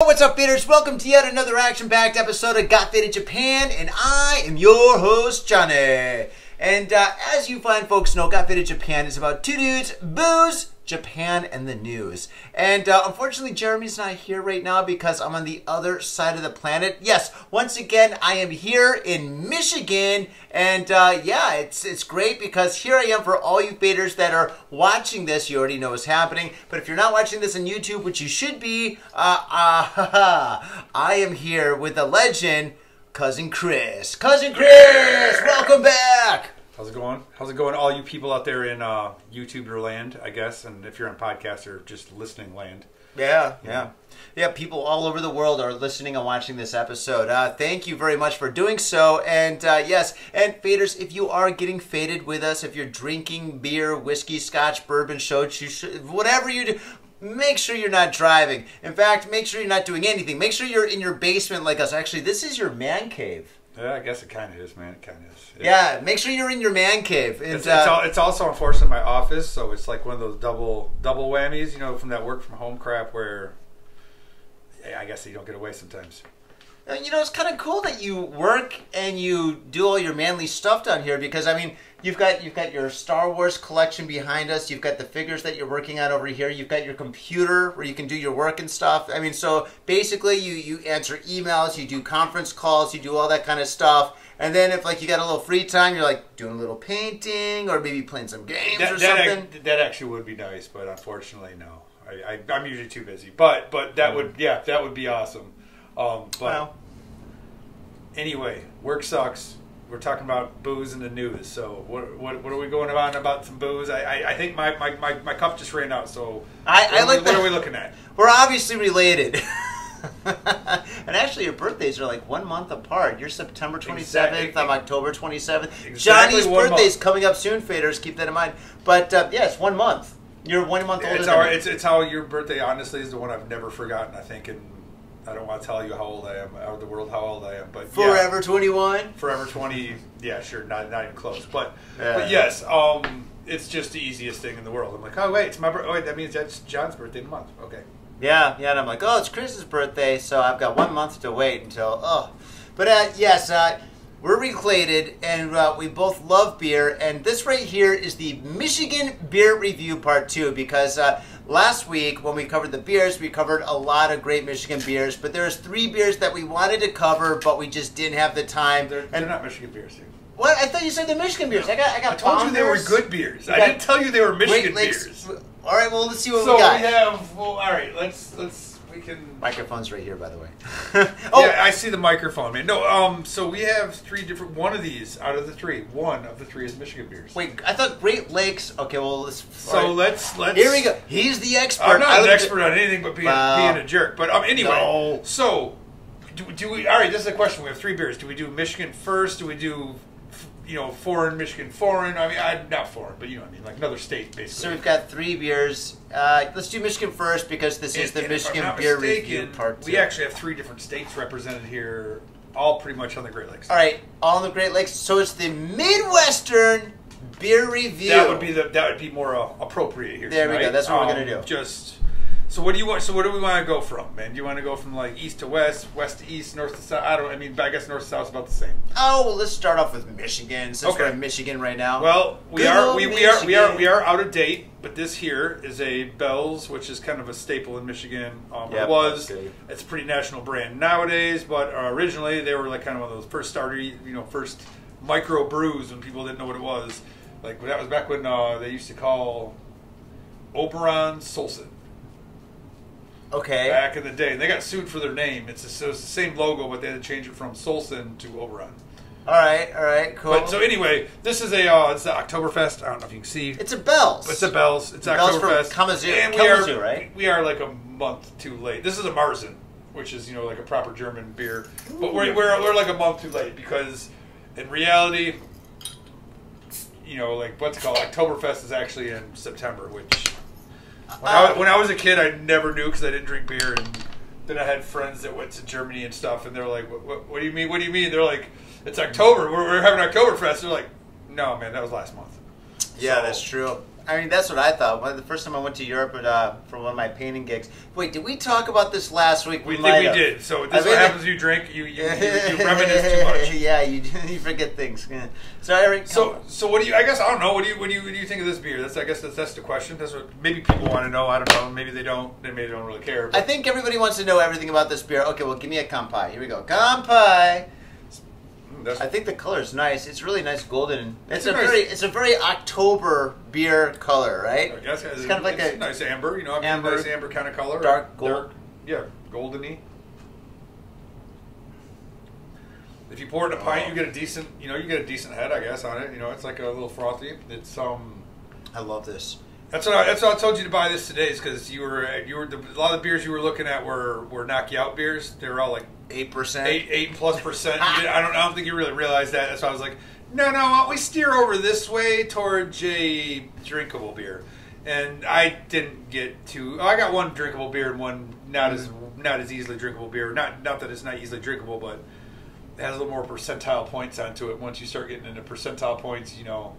What's up, faders? Welcome to yet another action-packed episode of Got Faded Japan, and I am your host, Johnny. And uh, as you fine folks know, Got Faded Japan is about two dudes, booze, Japan, and the news. And uh, unfortunately, Jeremy's not here right now because I'm on the other side of the planet. Yes, once again, I am here in Michigan, and uh, yeah, it's it's great because here I am for all you faders that are watching this. You already know what's happening, but if you're not watching this on YouTube, which you should be, uh, uh, I am here with the legend, Cousin Chris. Cousin Chris, welcome back. How's it going? How's it going, all you people out there in uh, YouTuber land, I guess, and if you're on podcast or just listening land. Yeah, yeah. Yeah, people all over the world are listening and watching this episode. Uh, thank you very much for doing so. And uh, yes, and faders, if you are getting faded with us, if you're drinking beer, whiskey, scotch, bourbon, shochu, whatever you do, make sure you're not driving. In fact, make sure you're not doing anything. Make sure you're in your basement like us. Actually, this is your man cave. Yeah, I guess it kind of is, man. It kind of is. Yeah, make sure you're in your man cave. And, It's, uh, it's, al- it's also unfortunately my office, so it's like one of those double double whammies, you know, from that work from home crap where I guess you don't get away sometimes. Uh, You know, it's kind of cool that you work and you do all your manly stuff down here because I mean, you've got you've got your Star Wars collection behind us. You've got the figures that you're working on over here. You've got your computer where you can do your work and stuff. I mean, so basically, you you answer emails, you do conference calls, you do all that kind of stuff. And then if like you got a little free time, you're like doing a little painting or maybe playing some games That, or that, something. ac- that actually would be nice, but unfortunately, no. I, I, I'm usually too busy. But but that would yeah, that would be awesome. Um, but Well, anyway, work sucks. We're talking about booze in the news. So what what, what are we going on about some booze? I, I, I think my, my, my, my cup just ran out. So I- I like we, what are we looking at? We're obviously related. and actually, your birthdays are like one month apart. You're September 27th. Exactly. I'm October 27th. Exactly Johnny's birthday's month. coming up soon, faders. Keep that in mind. But uh, yeah, it's one month. You're one month older It's than how me. it's, it's how your birthday honestly is the one I've never forgotten. I think, and I don't want to tell you how old I am out the world how old I am, but yeah. Forever 21. forever 20 yeah sure not, not even close but Yeah. but yes um it's just the easiest thing in the world i'm like oh wait it's my birthday oh, wait that means that's john's birthday in a month okay Yeah, yeah, and I'm like, oh, it's Chris's birthday, so I've got one month to wait until. Oh, but uh, yes, uh, we're related, and uh, we both love beer. And this right here is the Michigan Beer Review Part Two because uh, last week when we covered the beers, we covered a lot of great Michigan beers, but there's three beers that we wanted to cover, but we just didn't have the time. they're, and they're not michigan beers dude. what? I thought you said the Michigan beers. I got, I got. i told you they were good beers i didn't tell you they were michigan beers All right, well, let's see what so we got. have well all right let's let's we can Microphone's right here, by the way. oh, yeah, I see the microphone, man. No, um, so we have three different. One of these out of the three, one of the three is Michigan beers. Wait, I thought Great Lakes. Okay, well, let's. so right. let's let's. Here we go. He's the expert. I'm not I an looked at- expert on anything but being, Wow. being a jerk. But um, anyway, No. so do, do we? All right, this is a question. We have three beers. Do we do Michigan first? Do we do, you know, foreign Michigan foreign? I mean, I, not foreign, but you know what I mean, like another state basically. So we've got three beers. Uh, let's do Michigan first because this is the and if I'm Michigan Beer mistaken, Review Part Two. We actually have three different states represented here, all pretty much on the Great Lakes. All right, all in the Great Lakes. So it's the Midwestern Beer Review. That would be the that would be more uh, appropriate here. There we go. That's what we're Um, gonna do. Just so, what do you want? So, what do we want to go from, man? Do you want to go from like east to west, west to east, north to south? I don't. I mean, I guess north to south is about the same. Oh, well, let's start off with Michigan since Okay. we're in Michigan right now. Well, we Good are we, we are we are we are out of date, but this here is a Bell's, which is kind of a staple in Michigan. Um, Yep, it was. okay. It's a pretty national brand nowadays, but uh, originally they were like kind of one of those first starter, you know, first micro brews when people didn't know what it was. Like that was back when uh, they used to call Oberon Solsun okay. back in the day. And they got sued for their name. It's, a, it's the same logo, but they had to change it from Solsun to Oberon. All right. All right. Cool. But so anyway, this is a uh, it's the Oktoberfest. I don't know if you can see. it's a Bell's. It's a Bells. It's Oktoberfest. Kalamazoo- and we Kalamazoo, are right? we are like a month too late. This is a Marzen, which is you know like a proper German beer, but we're, we're we're like a month too late because in reality, you know like what's it called Oktoberfest is actually in September, which when, I, Uh, when I was a kid I never knew because I didn't drink beer and. Then I had friends that went to Germany and stuff, and they're like, "What, what, what do you mean? What do you mean?" They're like, "It's October. We're, we're having Oktoberfest." They're like, "No, man, that was last month." Yeah, So- that's true. I mean, that's what I thought. When the first time I went to Europe uh, for one of my painting gigs. Wait, did we talk about this last week? We might think we have. did. So this I is mean- what happens. when You drink. You you, you, you reminisce too much. yeah, you you forget things. Yeah. So So, so what do you? I guess I don't know. What do you? What do you? What do you think of this beer? That's I guess that's, that's the question. That's what maybe people want to know. I don't know. Maybe they don't. They maybe don't really care. I think everybody wants to know everything about this beer. Okay, well, give me a kampai. Here we go. Kampai. That's, I think the color is nice. It's really nice golden. It's, It's a nice- very it's a very October beer color, right? I guess it's kind of like it's a nice amber. You know, I mean, amber, nice amber kind of color. dark gold. Dark, yeah, goldeny. If you pour it in a pint, Oh. you get a decent. You know, you get a decent head. I guess on it. You know, it's like a little frothy. It's um. I love this. That's what I, that's what I told you to buy this today is because you were you were the, a lot of the beers you were looking at were were knock you out beers. They were all like Eight percent. eight eight plus percent. I don't I don't think you really realized that. That's why I was like, no, no, why don't we steer over this way towards a drinkable beer. And I didn't get to. Oh, I got one drinkable beer and one not as not as easily drinkable beer. Not not that it's not easily drinkable, but it has a little more percentile points onto it. Once you start getting into percentile points, you know.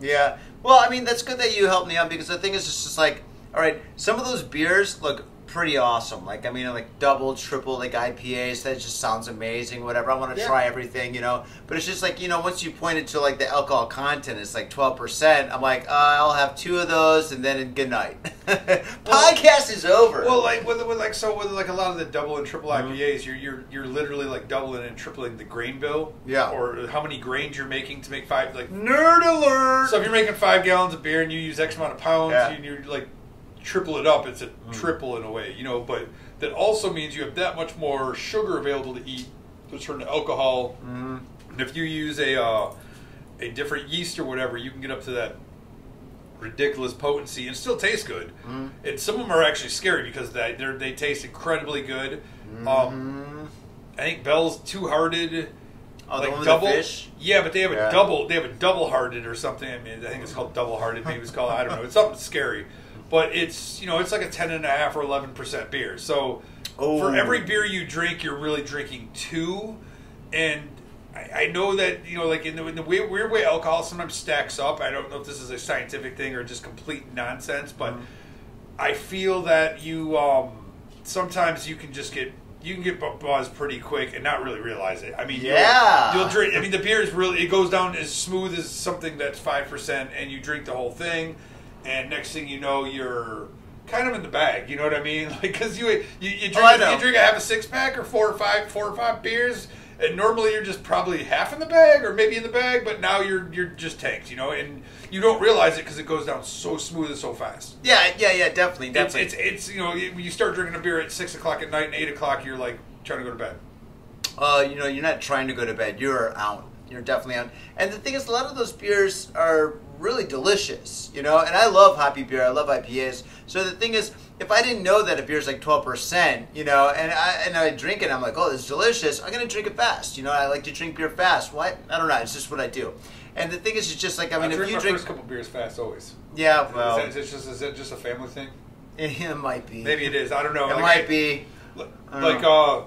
Yeah. Well, I mean, that's good that you helped me out because the thing is, it's just like, all right, some of those beers look pretty awesome. Like, I mean, like double, triple, like IPAs. That just sounds amazing. Whatever. I want to Yeah. try everything, you know. But it's just like, you know, once you pointed to like the alcohol content, it's like twelve percent. I'm like, uh, I'll have two of those and then good night. Podcast is over. Well, like with, with like so with like a lot of the double and triple. IPAs, you're you're you're literally like doubling and tripling the grain bill. Yeah. Or how many grains you're making to make five like nerd alert. So if you're making five gallons of beer and you use X amount of pounds, Yeah. and you like triple it up, it's a Mm. triple in a way, you know. But that also means you have that much more sugar available to eat to turn to alcohol. Mhm. And if you use a uh, a different yeast or whatever, you can get up to that ridiculous potency and still taste good. Mhm. And some of them are actually scary because they they they taste incredibly good. Um, Mhm. I think Bell's Two Hearted Oh, the like one with the double. fish? Yeah, but they have Yeah. a double. They have a double hearted or something. I mean, I think it's called double hearted. Maybe it's called. I don't know. It's something scary, but it's you know it's like a ten and a half or eleven percent beer. So Oh. for every beer you drink, you're really drinking two. And I, I know that you know, like in the, in the weird, weird way, alcohol sometimes stacks up. I don't know if this is a scientific thing or just complete nonsense, but Mhm. I feel that you um, sometimes you can just get you can get buzzed pretty quick and not really realize it. I mean, you'll- Yeah. you'll, drink. I mean, the beer is really it goes down as smooth as something that's five percent, and you drink the whole thing, and next thing you know, you're kind of in the bag. You know what I mean? Like because you you, you drink Oh, you drink a half a six pack or four or five four or five beers. And normally you're just probably half in the bag or maybe in the bag, but now you're you're just tanked, you know, and you don't realize it because it goes down so smooth and so fast. Yeah, yeah, yeah, definitely, It's, definitely. it's it's you know when you start drinking a beer at six o'clock at night and eight o'clock you're like trying to go to bed. uh, you know, you're not trying to go to bed. You're out. You're definitely on. And the thing is, a lot of those beers are really delicious, you know. And I love hoppy beer. I love IPAs. So the thing is, if I didn't know that a beer's like twelve percent, you know, and I and I drink it, I'm like, oh, this is delicious. I'm gonna drink it fast. You know, I like to drink beer fast. What? I don't know. It's just what I do. And the thing is, it's just like I mean, I if you my drink, first couple beers fast always. yeah, well, is, that, is, just, is that just a family thing? it might be. Maybe it is. I don't know. It Like, might I- be. Like, like, uh,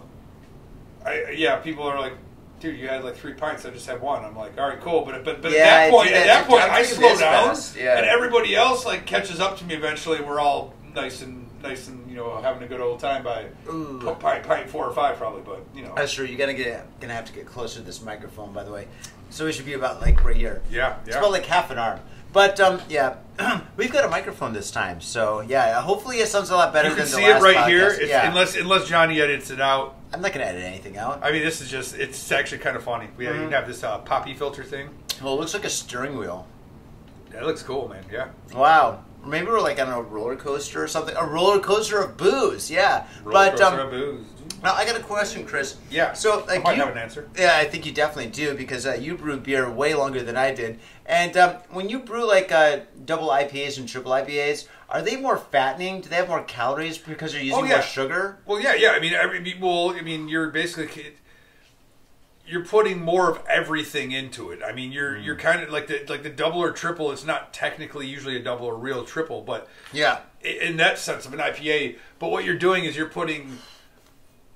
I, yeah, people are like, dude, you had like three pints. I just had one. I'm like, all right, cool. But but but Yeah, at that point, that at that point, I slow down, yeah. and everybody else like catches up to me eventually. and We're all nice and nice and you know having a good old time by Ooh. pint, pint four or five probably. But you know, That's true. You're gonna get gonna have to get closer to this microphone, by the way. So we should be about like right here. yeah, yeah. It's about like half an arm. But um, yeah, we've got a microphone this time, so yeah. Hopefully, it sounds a lot better you can than the see it right here. podcast. It's, yeah, Unless unless Johnny edits it out. I'm not gonna edit anything out. I mean, this is just, it's actually kind of funny. We Mhm. have this uh, poppy filter thing. Well, it looks like a steering wheel. That looks cool, man. Yeah. Wow. Maybe we're like on a roller coaster or something. A roller coaster of booze. Yeah. Roller but coaster um, of booze. now I got a question, Chris. Yeah. So I might you, have an answer. Yeah, I think you definitely do because uh, you brew beer way longer than I did. And um, when you brew like uh, double IPAs and triple IPAs, are they more fattening? Do they have more calories because they're using Oh, yeah. more sugar? Well, yeah, yeah. I mean, every well, I mean, you're basically you're putting more of everything into it. I mean, you're Mm. you're kind of like the like the double or triple. It's not technically usually a double or real triple, but Yeah. in that sense of an IPA. But what you're doing is you're putting.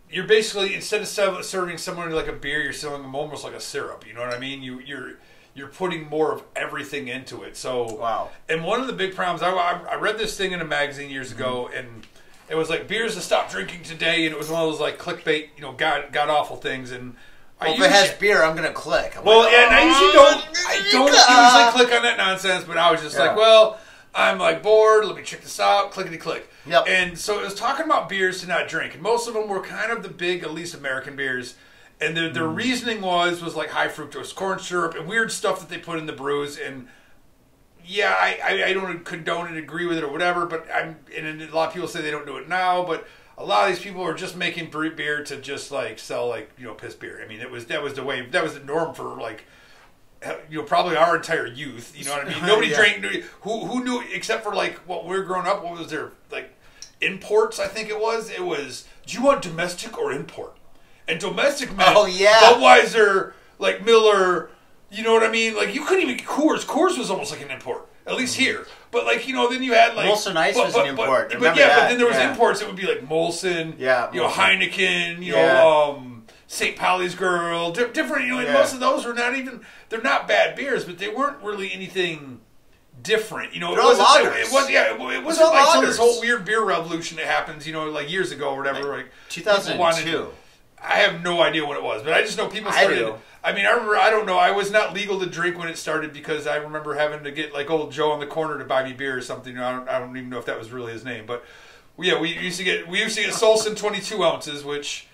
You're basically instead of serving someone like a beer, you're serving them almost like a syrup. You know what I mean? You you're you're putting more of everything into it. So Wow. And one of the big problems I, I, I read this thing in a magazine years ago, Mm-hmm. and it was like beers to stop drinking today, and it was one of those like clickbait, you know, god god awful things, and. I Well, if it has usually- beer, I'm gonna click. I'm well, like, yeah, and I usually "Oh, don't. I don't uh, usually click on that nonsense, but I was just Yeah. like, well, I'm like bored. Let me check this out. Clickety click. Yep. And so it was talking about beers to not drink, and most of them were kind of the big, at least American beers. And their, Mm. reasoning was was like high fructose corn syrup and weird stuff that they put in the brews. And yeah, I, I, I don't condone and agree with it, or whatever. But I'm and a lot of people say they don't do it now, but a lot of these people were just making beer to just like sell like you know piss beer. I mean, it was that was the way that was the norm for like you know probably our entire youth. You know what I mean? Nobody Yeah. drank who who knew except for like what we were growing up. What was there like imports? I think it was. It was. Do you want domestic or import? And domestic meant Oh, yeah. Budweiser, like Miller. You know what I mean? Like you couldn't even Coors. Coors was almost like an import, at least mm-hmm. here. But like you know, then you had like Molson Ice was an import. But, Remember yeah, that, but then there was yeah. imports. It would be like Molson. Yeah, You know Heineken. You Yeah. know um, St. Pauli's Girl. Di- different. You know, and Yeah. most of those were not even. They're not bad beers, but they weren't really anything different. You know, it wasn't. lagers. It was yeah. It, it wasn't like some this whole weird beer revolution that happens. You know, like years ago or whatever. Like, wanted- 2002. I have no idea what it was, but I just know people I started. do. I mean, I remember. I don't know. I was not legal to drink when it started because I remember having to get like old Joe on the corner to buy me beer or something. I don't, I don't even know if that was really his name, but yeah, we used to get we used to get Solsun twenty two ounces, which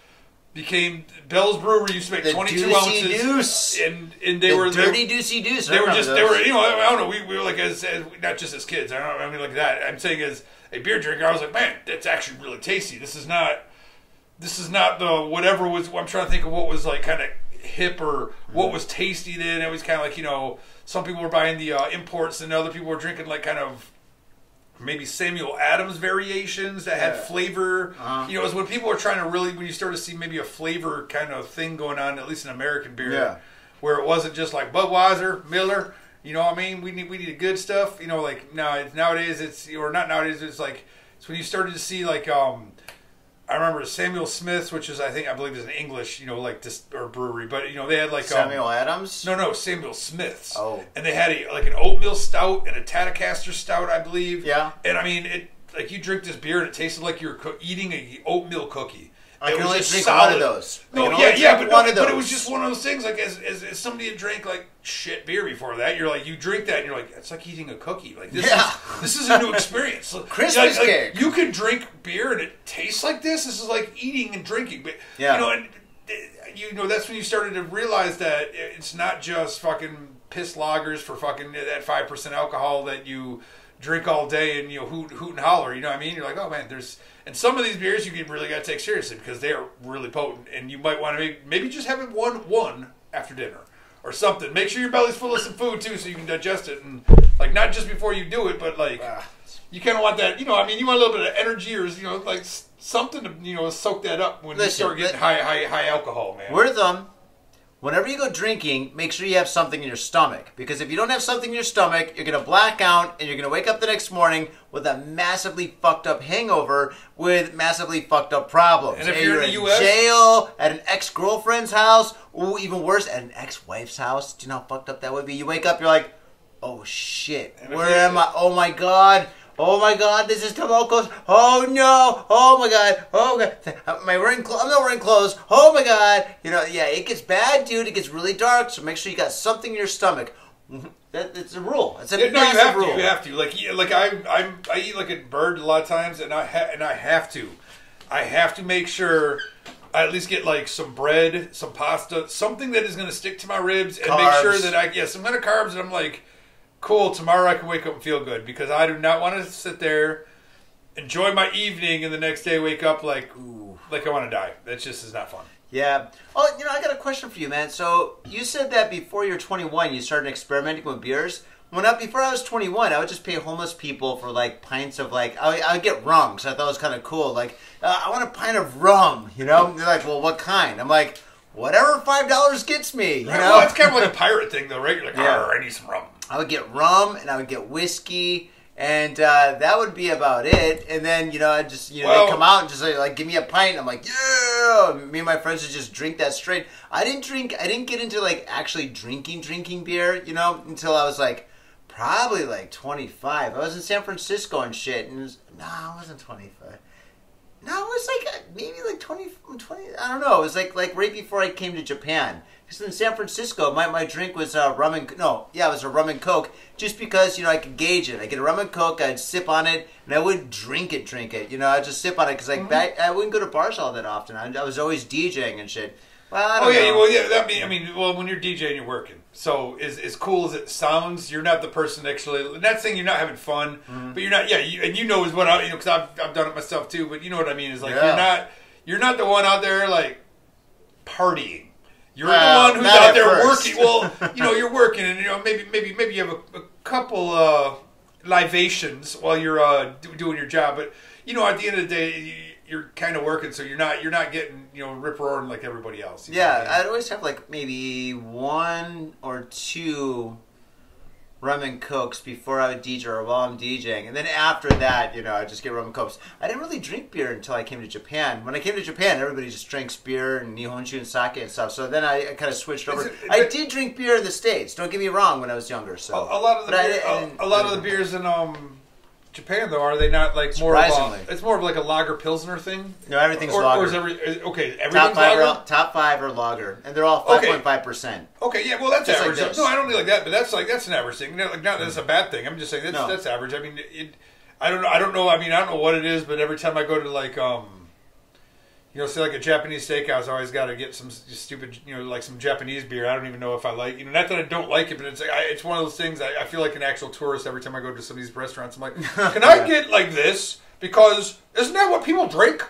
became Bell's Brewery used to make The twenty two ounces, Deuce. and and they the were they- dirty deucey deuce. They were just those. they were you know I don't know we, we were like as, as not just as kids I don't I mean like that I'm saying as a beer drinker I was like man that's actually really tasty this is not this is not the whatever was I'm trying to think of what was like kind of hip or what was tasty then it was kind of like you know some people were buying the uh, imports and other people were drinking like kind of maybe Samuel Adams variations that had Yeah. flavor. Uh-huh. You know, it's when people are trying to really when you start to see maybe a flavor kind of thing going on, at least in American beer, Yeah. where it wasn't just like Budweiser, Miller. You know what I mean? We need we need good stuff. You know, like now it's, nowadays it's or not nowadays it's like it's when you started to see like um I remember Samuel Smith's, which is I think I believe is an English you know like this or brewery, but you know they had like Samuel um, Adams. no, no, Samuel Smith's. Oh. and they had a like an oatmeal stout and a Tadcaster stout, I believe. Yeah. and I mean it. Like you drink this beer and it tasted like you were co- eating a oatmeal cookie. I can only just drink solid. one of those. No, yeah, yeah, but, one no, of but it was just one of those things. Like as, as, as somebody had drank like shit beer before that, you're like you drink that and you're like it's like eating a cookie. Like this Yeah. is this is a new experience. Christmas like, cake. You can drink beer and it tastes like this. This is like eating and drinking. But Yeah. you know, and uh, you know that's when you started to realize that it's not just fucking piss lagers for fucking that five percent alcohol that you drink all day and you know hoot hoot and holler. You know what I mean? You're like, oh man, there's and some of these beers you can really got to take seriously because they are really potent, and you might want to make, maybe just have it one one after dinner or something. Make sure your belly's full of some food too, so you can digest it and like not just before you do it, but like Ah. you kind of want that. You know, I mean, you want a little bit of energy or you know like something to you know soak that up when you start getting high high high alcohol, man. Of thumb, whenever you go drinking, make sure you have something in your stomach. Because if you don't have something in your stomach, you're going to black out and you're going to wake up the next morning with a massively fucked up hangover with massively fucked up problems. And if Hey, you're in the US? jail, at an ex girlfriend's house, or even worse, at an ex wife's house, do you know how fucked up that would be? You wake up, you're like, oh shit, where am I? Oh my god. Oh my God! This is Tomokos. Oh no! Oh my God! Oh my God! Am I wearing? Cl- I'm not wearing clothes. Oh my God! You know, yeah, it gets bad, dude. It gets really dark. So make sure you got something in your stomach. Mhm. That, it's a rule. It's a Yeah, no, you have rule. to. You have to. Like, yeah, like I, I'm, I eat like a bird a lot of times, and I ha- and I have to. I have to make sure I at least get like some bread, some pasta, something that is going to stick to my ribs, and make sure that I yeah some kind of carbs. And I'm like, cool. Tomorrow I can wake up and feel good because I do not want to sit there, enjoy my evening, and the next day wake up like, Ooh. like I want to die. That just is not fun. Yeah. Oh, you know, I got a question for you, man. So you said that before you're 21, you started experimenting with beers. When I, before I was 21, I would just pay homeless people for like pints of like I, I would get rum, so I thought it was kind of cool. Like uh, I want a pint of rum, you know? They're like, well, what kind? I'm like, whatever five dollars gets me, you know? Well, it's kind of like a pirate thing, though, right? You're like, Yeah. I need some rum. I would get rum and I would get whiskey And uh, that would be about it. And then you know, I just you know Well- they come out and just like, like give me a pint. I'm like, yeah. Me and my friends would just drink that straight. I didn't drink. I didn't get into like actually drinking drinking beer. You know, until I was like probably like 25. I was in San Francisco and shit. And it was, no, I wasn't 25. No, it was like uh, maybe like 20, 20 I don't know. It was like like right before I came to Japan. Because in San Francisco, my, my drink was uh, rum and no, yeah, it was a rum and coke. Just because you know I could gauge it. I get a rum and coke, I'd sip on it, and I wouldn't drink it, drink it. You know, I'd just sip on it because like back, I wouldn't go to bars all that often. I, I was always DJing and shit. Well, I don't Oh yeah, know. well yeah. That mean, I mean, well, when you're DJing, you're working. So as as cool as it sounds, you're not the person actually. Not saying you're not having fun, Mm-hmm. but you're not. Yeah, you, and you know is what I you know because I've I've done it myself too. But you know what I mean is like Yeah. you're not you're not the one out there like partying. You're Well, the one who's out there first. working. Well, you know you're working, and you know maybe maybe maybe you have a, a couple uh, libations while you're uh, do, doing your job, but you know at the end of the day. You, you're kind of working, so you're not you're not getting you know rip roaring like everybody else. you know I Yeah? I'd always have like maybe one or two rum and cokes before I would DJ or while I'm DJing, and then after that, you know, I just get rum and cokes. I didn't really drink beer until I came to Japan. When I came to Japan, everybody just drinks beer and nihonshu and sake and stuff. So then I, I kind of switched over. It- I did drink beer in the states. Don't get me wrong. When I was younger, so A, a lot of the I beer, didn't- a, a lot of the beers in um Japan though are they not like more of Surprisingly. a, it's more of like a lager pilsner thing. No, everything's or, lager. Or is every is- okay top everything's five, lager. are, top five are lager, and they're all five Okay. point five percent. Okay, yeah, well that's Just like average. this. no, I don't mean like that, but that's like that's an average thing. Not, like not that it's a bad thing. I'm just saying that's No. that's average. I mean, it. I don't know. I don't know. I mean, I don't know what it is, but every time I go to like um, you know, say like a Japanese steakhouse, I always got to get some stupid, you know, like some Japanese beer. I don't even know if I like, you know, not that I don't like it, but it's like I, it's one of those things. I, I feel like an actual tourist every time I go to some of these restaurants. I'm like, can I get like this? Because isn't that what people drink?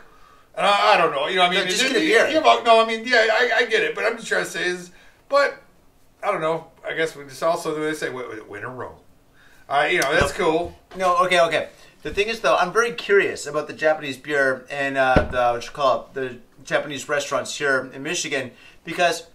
And I, I don't know. You know, I mean, No, just it- get a beer. yeah, well, no, I mean, yeah, I, I get it, but I'm just trying to say is, but I don't know. I guess we just also they say win or a row. Uh, you know, that's cool. No, okay, okay. The thing is, though, I'm very curious about the Japanese beer and uh, the what you call it, the Japanese restaurants here in Michigan because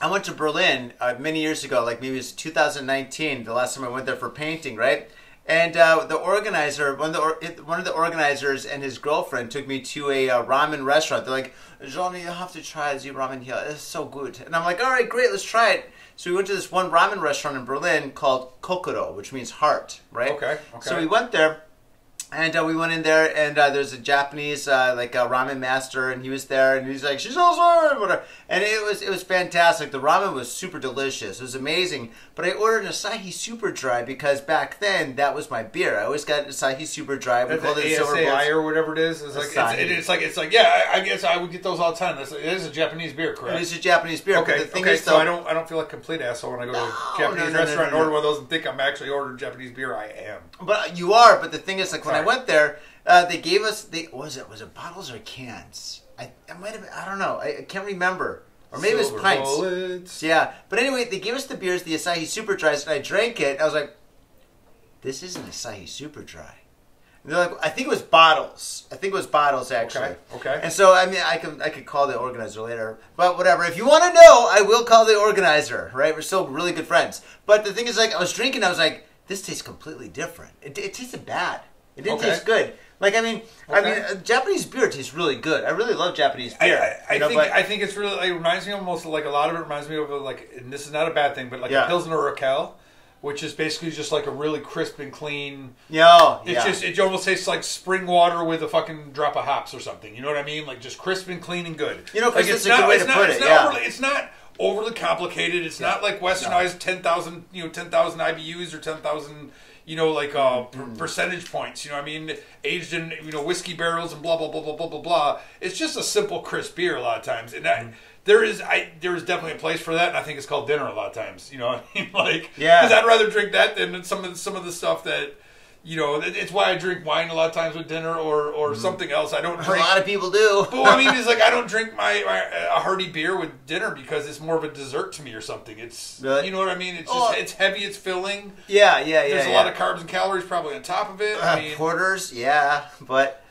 I went to Berlin uh, many years ago, like maybe it was 2019, the last time I went there for painting, right? And uh, the organizer, one of the or, one of the organizers, and his girlfriend took me to a uh, ramen restaurant. They're like, "Johnny, you have to try the ramen here. It's so good." And I'm like, "All right, great, let's try it." So we went to this one ramen restaurant in Berlin called Kokoro, which means heart, right? Okay, okay. So we went there, and uh, we went in there, and uh, there's a Japanese uh, like a ramen master, and he was there, and he's like, "She's also whatever," and it was it was fantastic. The ramen was super delicious. It was amazing. But I ordered an Asahi Super Dry because back then that was my beer. I always got Asahi Super Dry. We called the it Silver Asahi or whatever it is. It's like it's, it, it's like it's like yeah. I, I guess I would get those all the time. That's, it is a Japanese beer, correct? It is a Japanese beer. Okay, but the thing okay. is, so though, I don't, I don't feel like a complete asshole when I go to a Japanese no, no, restaurant no, and no, order one of those and think I'm actually ordering Japanese beer. I am. But you are. But the thing is, like when I Sorry. went there, uh, they gave us the was it was it bottles or cans? I, I might have I don't know. I, I can't remember. Or maybe it was pints. bullets. Yeah, but anyway, they gave us the beers, the Asahi Super Dries, and I drank it. I was like, "This isn't Asahi Super Dry." And they're like, "I think it was bottles. I think it was bottles actually." Okay, okay. And so I mean, I could I could call the organizer later, but whatever. If you want to know, I will call the organizer. Right? We're still really good friends. But the thing is, like, I was drinking, I was like, "This tastes completely different. It, it tasted bad. It didn't Okay. taste good." Like I mean, I mean, uh, Japanese beer tastes really good. I really love Japanese beer. I, I you know, think but- I think it's really like, it reminds me almost like a lot of it reminds me of like and this is not a bad thing, but like Yeah. a Pilsner Urquell, which is basically just like a really crisp and clean. Yeah, It's yeah. just it almost tastes like spring water with a fucking drop of hops or something. You know what I mean? Like just crisp and clean and good. You know, like it's a good not, way it's to not, put it's it, Not yeah. overly, it's not overly complicated. It's not like westernized ten thousand, you know, ten thousand IBUs or ten thousand, you know, like uh, per- Mm-hmm. percentage points. You know, what I mean, aged in you know whiskey barrels and blah blah blah blah blah blah blah. It's just a simple crisp beer a lot of times, and Mm-hmm. There is, I there is definitely a place for that, and I think it's called dinner a lot of times. You know, what I mean, like, Yeah. because I'd rather drink that than some of the, some of the stuff that, you know, it's why I drink wine a lot of times with dinner or or something else. I don't Mm-hmm. a lot of people do. But what I mean is like I don't drink my, my a hearty beer with dinner because it's more of a dessert to me or something. It's Really? you know what I mean. It's just Oh. it's heavy, it's filling. Yeah, yeah, yeah. There's a lot of carbs and calories probably on top of it. Uh, I mean, porters, yeah, but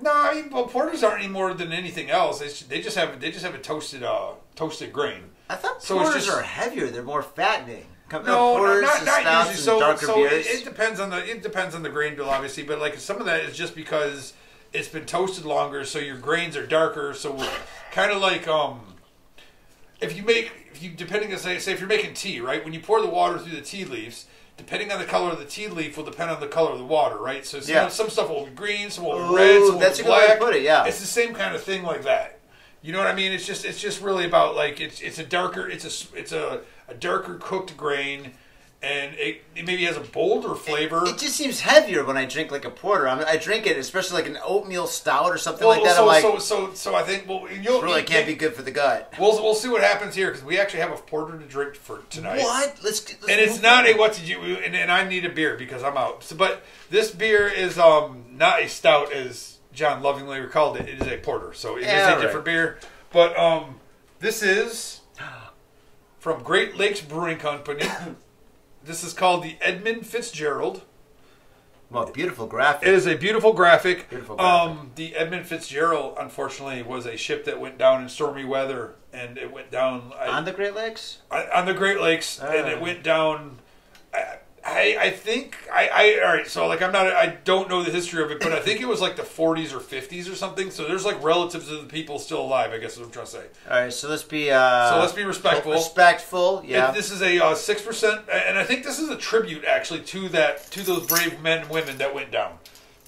no, I mean, well, porters aren't any more than anything else. It's, they just have they just have a toasted uh toasted grain. I thought So it's porters just- are heavier. They're more fattening. No, not, not usually. So, so it, it depends on the it depends on the grain bill, obviously. But like some of that is just because it's been toasted longer, so your grains are darker. So kind of like um, if you make if you depending on say say if you're making tea, right? When you pour the water through the tea leaves. Depending on the color of the tea leaf will depend on the color of the water, right? So some, Yeah. some stuff will be green, some will be red, some will that's be a good way to black. put it, yeah. it's the same kind of thing like that. You know what I mean? It's just it's just really about like it's it's a darker it's a it's a, a darker cooked grain, and it, it maybe has a bolder flavor. It just seems heavier when I drink like a porter. I, mean, I drink it, especially like an oatmeal stout or something well, like that. so, I'm like, so so so I think well you'll really can't be good for the gut. We'll we'll see what happens here because we actually have a porter to drink for tonight. What? Let's. let's And it's not a what did you and, and I need a beer because I'm out. So, but this beer is um not a stout as John lovingly recalled it. It is a porter, so it is Yeah, a right. different beer. But um this is from Great Lakes Brewing Company. this is called the Edmund Fitzgerald. Well, beautiful graphic. It is a beautiful graphic. Beautiful graphic. Um, the Edmund Fitzgerald, unfortunately, was a ship that went down in stormy weather, and it went down I, on the Great Lakes. on the Great Lakes, and Ah. it went down. I, I, I think I, I all right. So like I'm not I don't know the history of it, but I think it was like the 40s or 50s or something. So there's like relatives of the people still alive. I guess is what I'm trying to say. All right, so let's be. Uh, So let's be respectful. Respectful, yeah. And this is a uh, six percent, and I think this is a tribute actually to that to those brave men and women that went down.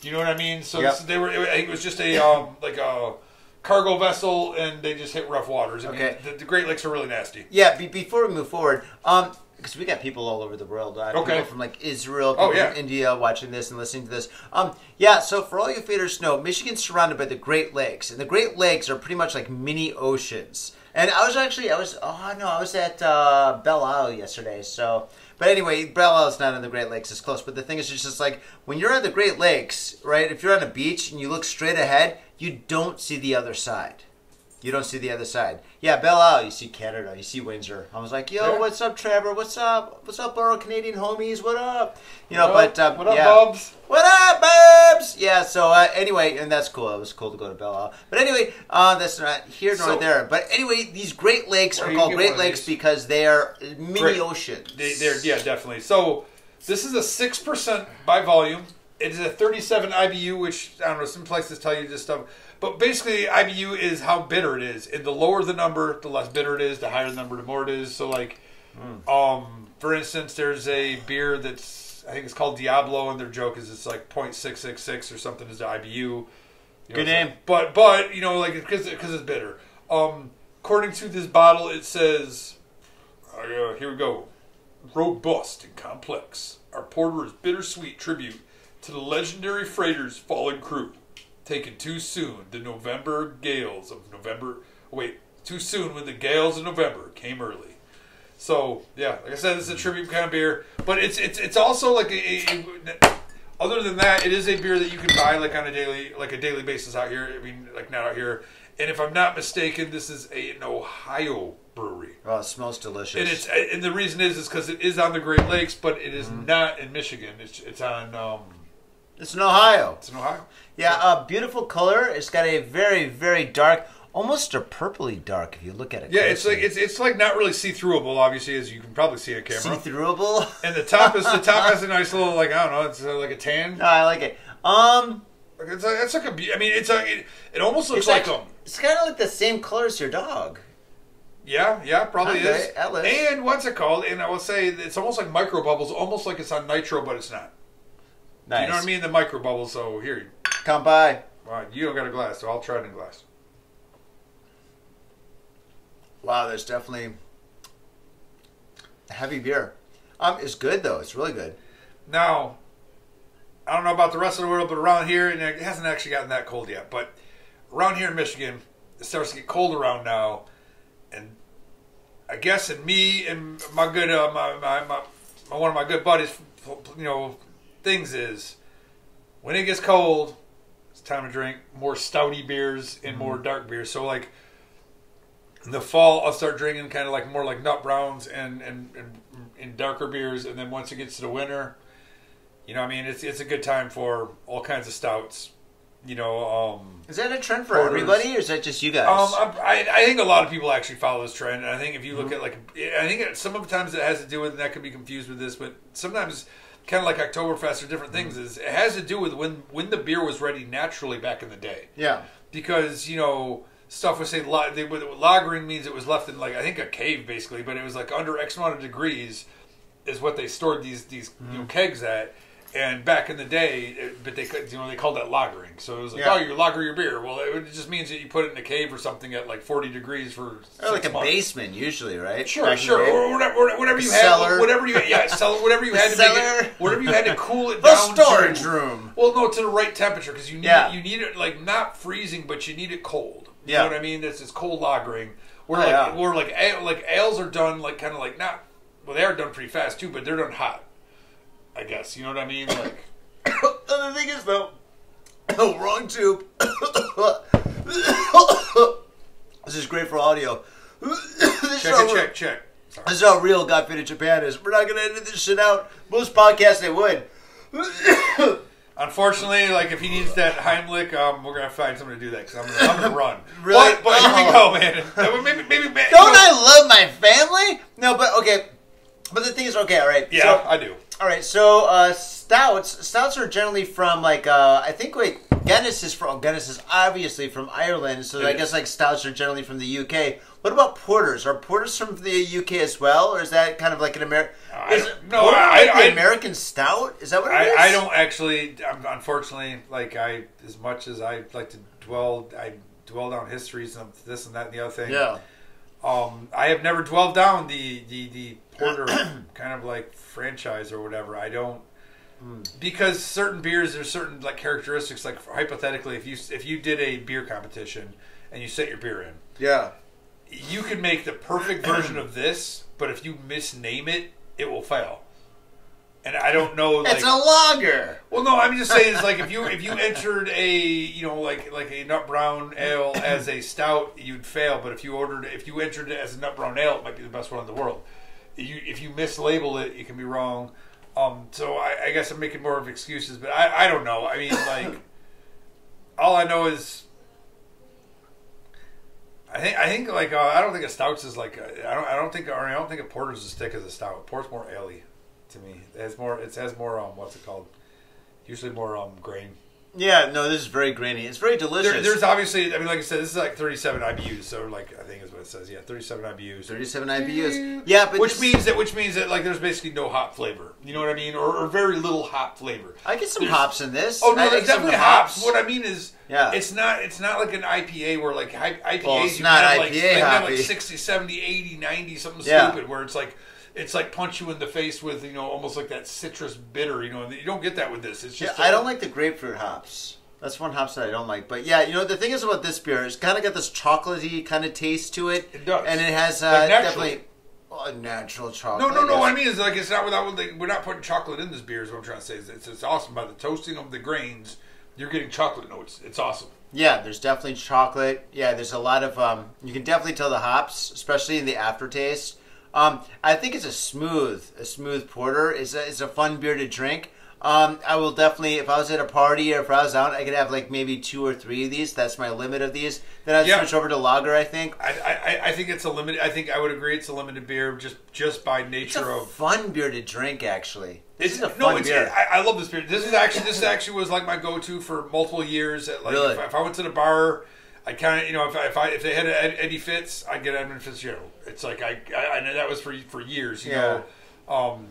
Do you know what I mean? So Yep. they were. It was just a um, like a cargo vessel, and they just hit rough waters. I mean, Okay. the, the Great Lakes are really nasty. Yeah, be, before we move forward, um, because we got people all over the world. Uh, Okay. People from like Israel, people Oh, yeah. from India watching this and listening to this. Um, yeah. So for all you faders know, Michigan's surrounded by the Great Lakes, and the Great Lakes are pretty much like mini oceans. And I was actually, I was, oh no, I was at uh, Belle Isle yesterday. So, but anyway, Belle Isle is not in the Great Lakes; it's close. But the thing is, it's just like when you're at the Great Lakes, right? If you're on a beach and you look straight ahead, you don't see the other side. You don't see the other side. Yeah, Belle Isle, you see Canada, you see Windsor. I was like, yo, what's up, Trevor? What's up? What's up, our Canadian homies? What up? You know, What up? but uh, what up, yeah. Bubs? What up, Bubs? Yeah. So uh, anyway, and that's cool. It was cool to go to Belle Isle. But anyway, uh, that's not here nor So- there. But anyway, these Great Lakes are called Great Lakes because they are mini Great. oceans. They, they're yeah, definitely. So this is a six percent by volume. It is a thirty-seven IBU, which I don't know. Some places tell you this stuff, but basically IBU is how bitter it is. And the lower the number, the less bitter it is. The higher the number, the more it is. So like, um, for instance, there's a beer that's I think it's called Diablo, and their joke is it's like 0.666 or something is the IBU. You know, Good name. But but you know like because because it's bitter. Um, according to this bottle, it says, uh, here we go robust and complex. Our porter is bittersweet tribute to the legendary freighter's fallen crew. Taken too soon, the November gales of November. Wait, too soon when the gales of November came early. So yeah, like I said, this is a tribute kind of beer, but it's it's it's also like a, a, a- other than that, it is a beer that you can buy like on a daily like a daily basis out here. I mean, like not out here. And if I'm not mistaken, this is a, an Ohio brewery. Oh, it smells delicious. And it's and the reason is is because it is on the Great Lakes, but it is Mm-hmm. not in Michigan. It's it's on um it's in Ohio. it's in Ohio. Yeah, uh, beautiful color. It's got a very, very dark, almost a purpley dark if you look at it. Yeah, it's like it's it's like not really see throughable, obviously, as you can probably see on camera. see-throughable. And the top is the top has a nice little like I don't know, it's uh, like a tan. no, I like it. Um, It's like, it's like a I mean, it's a it, it almost looks like like um it's kind of like the same color as your dog. yeah yeah probably Okay, is. Ellis. And what's it called? And I will say it's almost like micro bubbles, almost like it's on nitro, but it's not. Nice. You know what I mean? The micro bubbles. So here, Come by. wow, you don't got a glass, so I'll try it in glass. Wow, there's definitely a heavy beer. Um, it's good though. It's really good. Now, I don't know about the rest of the world, but around here, and it hasn't actually gotten that cold yet, but around here in Michigan, it starts to get cold around now, and I guess and me and my good, uh, my, my, my one of my good buddies, you know, things is when it gets cold, it's time to drink more stouty beers and more dark beers. So like in the fall, I'll start drinking kind of like more like nut browns and and, and, and darker beers, and then once it gets to the winter, you know, I mean, it's it's a good time for all kinds of stouts. you know, um, Is that a trend for Porters. everybody, or is that just you guys? um, I, I think a lot of people actually follow this trend. And I think if you look at like, I think some of the times it has to do with, and that could be confused with this, but sometimes kind of like Oktoberfest or different things mm-hmm. is it has to do with when when the beer was ready naturally back in the day. yeah. because you know stuff was say la- they, lagering means it was left in like I think a cave basically, but it was like under X amount of degrees is what they stored these these you know, mm-hmm. kegs at. And back in the day, but they could- you know they called that lagering. So it was like, Yeah. oh, you lager your beer. Well, it, just means that you put it in a cave or something at like forty degrees for Or like a months. basement, usually, right? Sure, Back sure, or whatever, whatever you had, cellar. whatever you, yeah, cellar, whatever you had to make cellar. it, whatever you had to cool it The down. storage to, room. Well, no, to the right temperature because you need Yeah. it, you need it like not freezing, but you need it cold. You Yeah. know what I mean? This is cold lagering. Where Oh, like yeah. where like ale, like ales are done like kind of like not well they are done pretty fast too, but they're done hot. I guess you know what I mean. Like the thing is, though, oh, wrong tube. this is great for audio. this, is check how it, real- check check. Sorry. this is how real Got Faded Japan is. We're not going to edit this shit out. Most podcasts, they would. Unfortunately, like if he needs that Heimlich, um, we're gonna find someone to do that because I'm gonna, I'm gonna run. Really? But, but here we Oh. go, man. Maybe maybe. maybe Don't I love my family? No, but okay. But the thing is, okay, all right. Yeah, So, I do. All right, so uh, stouts. Stouts are generally from like uh, I think wait, Guinness is from Guinness is obviously from Ireland. So It I is. guess like stouts are generally from the UK. What about porters? Are porters from the UK as well, or is that kind of like an American? I Is don't- it no, I- like I- the American stout? Is that what it I, is? I don't actually. Unfortunately, like I, as much as I like to dwell, I dwell down histories of this and that and the other thing. Yeah. Um, I have never dwelled down the the the porter kind of like franchise or whatever. I don't Hmm. because certain beers there's certain like characteristics. Like hypothetically, if you if you did a beer competition and you set your beer in, Yeah. you can make the perfect version of this, but if you misname it, it will fail. And I don't know. Like, it's a lager. well, no, I'm just saying it's like if you if you entered a you know like like a nut brown ale as a stout, you'd fail. But if you ordered if you entered it as a nut brown ale, it might be the best one in the world. You if you mislabel it, you can be wrong. Um, so I, I guess I'm making more of excuses, but I, I don't know. I mean, like all I know is I think I think like uh, I don't think a stouts is like uh, I don't I don't think or I don't think a porter's as thick as a stout. Port's more ale to me. It has more. It has more. Um, what's it called? Usually more um grain. Yeah. No, this is very grainy. It's very delicious. There, there's obviously. I mean, like I said, this is like 37 IBUs. So like I think is what it says. Yeah, 37 IBUs. 37 IBUs. Yeah, but Which this- means that which means that like there's basically no hop flavor. You know what I mean, or, or very little hop flavor. I get some there's- hops in this. Oh no, I there's definitely hops. What I mean is, Yeah. it's not it's not like an IPA where like IPAs Well, it's you not have like, IPA you can have like 60, 70, 80, 90, something Yeah. stupid where it's like it's like punch you in the face with you know almost like that citrus bitter. You know, you don't get that with this. It's Yeah, just I don't like the grapefruit hops. That's one hops that I don't like. But yeah, you know the thing is about this beer, it's kind of got this chocolatey kind of taste to it. It does. and it has uh, Like naturally. definitely oh, natural chocolate. no, no. no. What I mean, is like it's not without. like, We're not putting chocolate in this beer. Is what I'm trying to say. It's, it's, it's awesome by the toasting of the grains. You're getting chocolate notes. It's awesome. Yeah, there's definitely chocolate. Yeah, there's a lot of um. You can definitely tell the hops, especially in the aftertaste. Um, I think it's a smooth, a smooth porter. It's a, it's a fun beer to drink. Um, I will definitely, if I was at a party or if I was out, I could have like maybe two or three of these. That's my limit of these. Then I'd Yeah. switch over to lager. I think I, I, I think it's a limited. I think I would agree. It's a limited beer just just by it's nature a of fun beer to drink. Actually, this is a no, fun it's, beer. I, I love this beer. This is actually this actually was like my go-to for multiple years. At like Really? if, I, if I went to the bar, I kind of you know if I, if I if they had Eddie Fitz, I'd get Edmund Fitzgerald. It's like I I, I know that was for for years. You Yeah. know, um,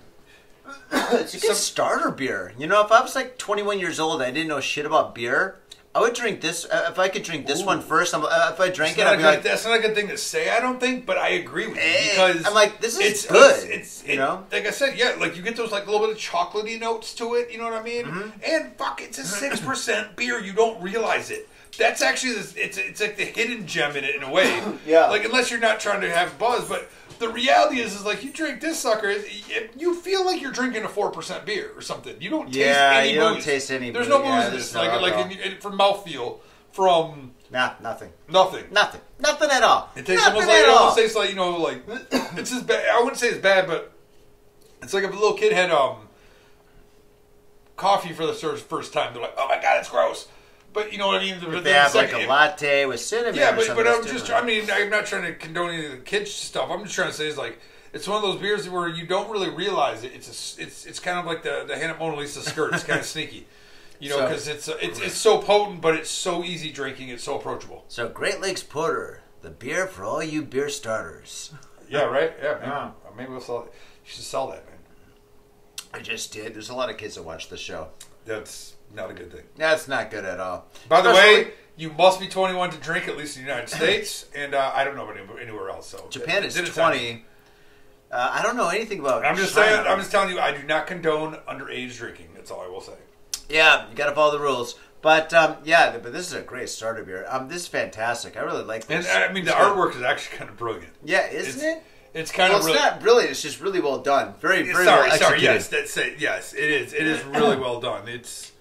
it's a good some- starter beer. You know, if I was like 21 years old, and I didn't know shit about beer. I would drink this. Uh, if I could drink this Ooh. one first, I'm, uh, if I drank It's it, I'd be good, like, that's not a good thing to say. I don't think, but I agree with you Eh, because I'm like, this is it's good, It's, it's you it- know? like I said, yeah, like you get those like a little bit of chocolatey notes to it. You know what I mean? Mm-hmm. And fuck, it's a six percent beer. You don't realize it. That's actually the, it's it's like the hidden gem in it in a way. Yeah. Like unless you're not trying to have buzz, but the reality is, is like you drink this sucker, it- it- you feel like you're drinking a four percent beer or something. You don't taste Yeah, any you don't taste any There's no booze Yeah, in this. no like like in, in, from mouthfeel from nah, nothing, nothing. nothing, nothing at all. It tastes nothing almost like it almost tastes like you know like it's as bad. I wouldn't say it's bad, but it's like if a little kid had um coffee for the first time. They're like, oh my god, it's gross. But you know what I mean. But If they have like a latte with cinnamon. Yeah, but, but I'm just. I mean, I'm not trying to condone any of the kids stuff. I'm just trying to say is like, it's one of those beers where you don't really realize it. It's a, it's, it's kind of like the the Hannah Mona Lisa skirt. It's kind of sneaky, you know, So- because it's it's it's so potent, but it's so easy drinking. It's so approachable. So Great Lakes Porter, the beer for all you beer starters. Yeah, right. Yeah, maybe, Yeah. maybe we'll sell. it. You should sell that, man. I just did. There's a lot of kids that watch the show. That's not a good thing. That's not good at all. By the Especially- way, you must be 21 to drink at least in the United States, and uh, I don't know about any- anywhere else. So Japan is Did it sound- 20. Uh, I don't know anything about. I'm just China. saying. I'm just telling you. I do not condone underage drinking. That's all I will say. Yeah, you got to follow the rules. But um, yeah, but this is a great starter beer. Um, this is fantastic. I really like And this. I mean, the It's artwork is actually kind of brilliant. Yeah, isn't it's, it? It's kind Well, of it's really. not brilliant. It's just really well done. Very, very sorry, well sorry. executed. Yes, that's it. Yes, it is. It is really well done. It's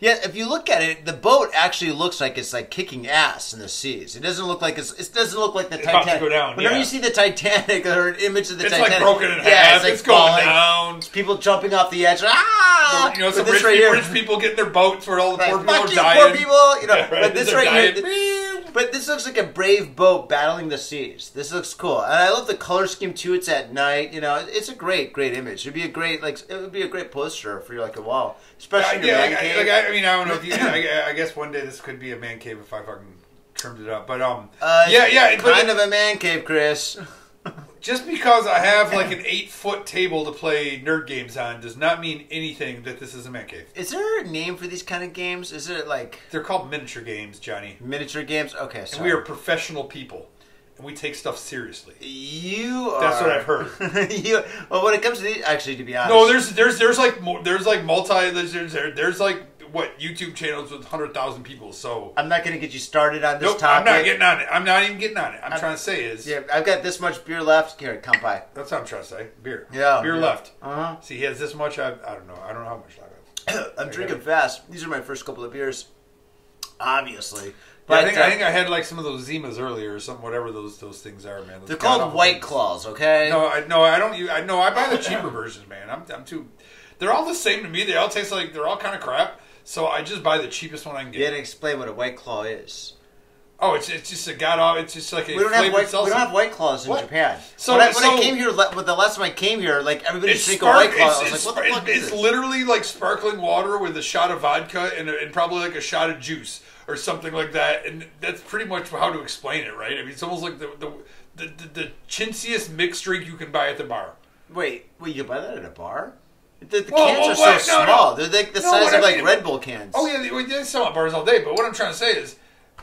Yeah, if you look at it, the boat actually looks like it's like kicking ass in the seas. It doesn't look like it's. It doesn't look like the It's about to Titanic. go down, Whenever yeah. you see the Titanic or an image of the it's Titanic, like broken in yeah, half. like It's, going down. People jumping off the edge. Ah! You know, some rich, right people, rich people getting their boats where all the Like, poor people fuck are you, dying. poor people. You know, Yeah, right. but this right dying. here, but this looks like a brave boat battling the seas. This looks cool, and I love the color scheme too. It's at night. You know, it's a great, great image. It'd be a great, like, it would be a great poster for like a wall, especially in your yeah, like, like, I, I mean, I don't know if you. I, I guess one day this could be a man cave if I fucking trimmed it up. But um, Uh, yeah, yeah. But kind of a man cave, Chris. just because I have like an eight foot table to play nerd games on does not mean anything that this is a man cave. Is there a name for these kind of games? Is it like They're called miniature games, Johnny. miniature games? Okay, And we are professional people, and we take stuff seriously. You are. That's what I've heard. you, well, when it comes to these, actually, to be honest, No, there's there's there's like more, there's like multi there's there's, there's like what YouTube channels with hundred thousand people. So I'm not going to get you started on this nope, topic. I'm not getting on it. I'm not even getting on it. I'm, trying to say is Yeah, I've got this much beer left. Here, come by. that's what I'm trying to say. Beer, Yeah, beer yeah. left. Uh huh. See, he has this much. I I don't know. I don't know how much I have. I'm drinking fast. These are my first couple of beers, obviously. Yeah, But I think uh, I think I had like some of those Zimas earlier or something. Whatever those those things are, man. Those they're called White things. Claws. Okay. No, I no, I don't. I no, I buy the cheaper versions, man. I'm I'm too. They're all the same to me. They all taste like they're all kind of crap. So I just buy the cheapest one I can You get. had to explain what a White Claw is. Oh, it's it's just a god off. It's just like a We don't have white. seltzer. We don't have White Claws in What? Japan. So- when I, when so- I came here, le- with the last time I came here, like everybody's It's, drinking White Claw. I it's, was it's, like, what the fuck it's, is it's this? literally like sparkling water with a shot of vodka and, a, and probably like a shot of juice or something like that. And that's pretty much how to explain it, right? I mean, it's almost like the the, the, the, the chintziest mixed drink you can buy at the bar. Wait, wait, you can buy that at a bar? The, the Whoa, cans whoa, are so wait, no, no. small. They're like the No, size of I like mean- Red Bull cans. Oh yeah, they, well, they sell at bars all day. But what I'm trying to say is,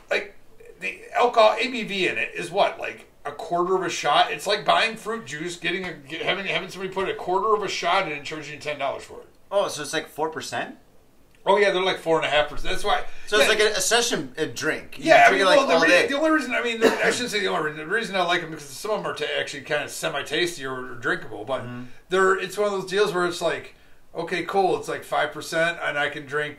like, the alcohol ABV in it is what like a quarter of a shot. It's like buying fruit juice, getting a having having somebody put a quarter of a shot in and charging you ten dollars for it. Oh, so it's like four percent. Oh yeah, they're like four and a half percent. That's why. So yeah, it's like a, a session a drink. You Yeah, I mean, like well, the, the only reason I mean, I shouldn't say the only reason. The reason I like them because some of them are ta actually kind of semi-tasty or, drinkable, but Mm-hmm. they're it's one of those deals where it's like, okay, cool, it's like five percent, and I can drink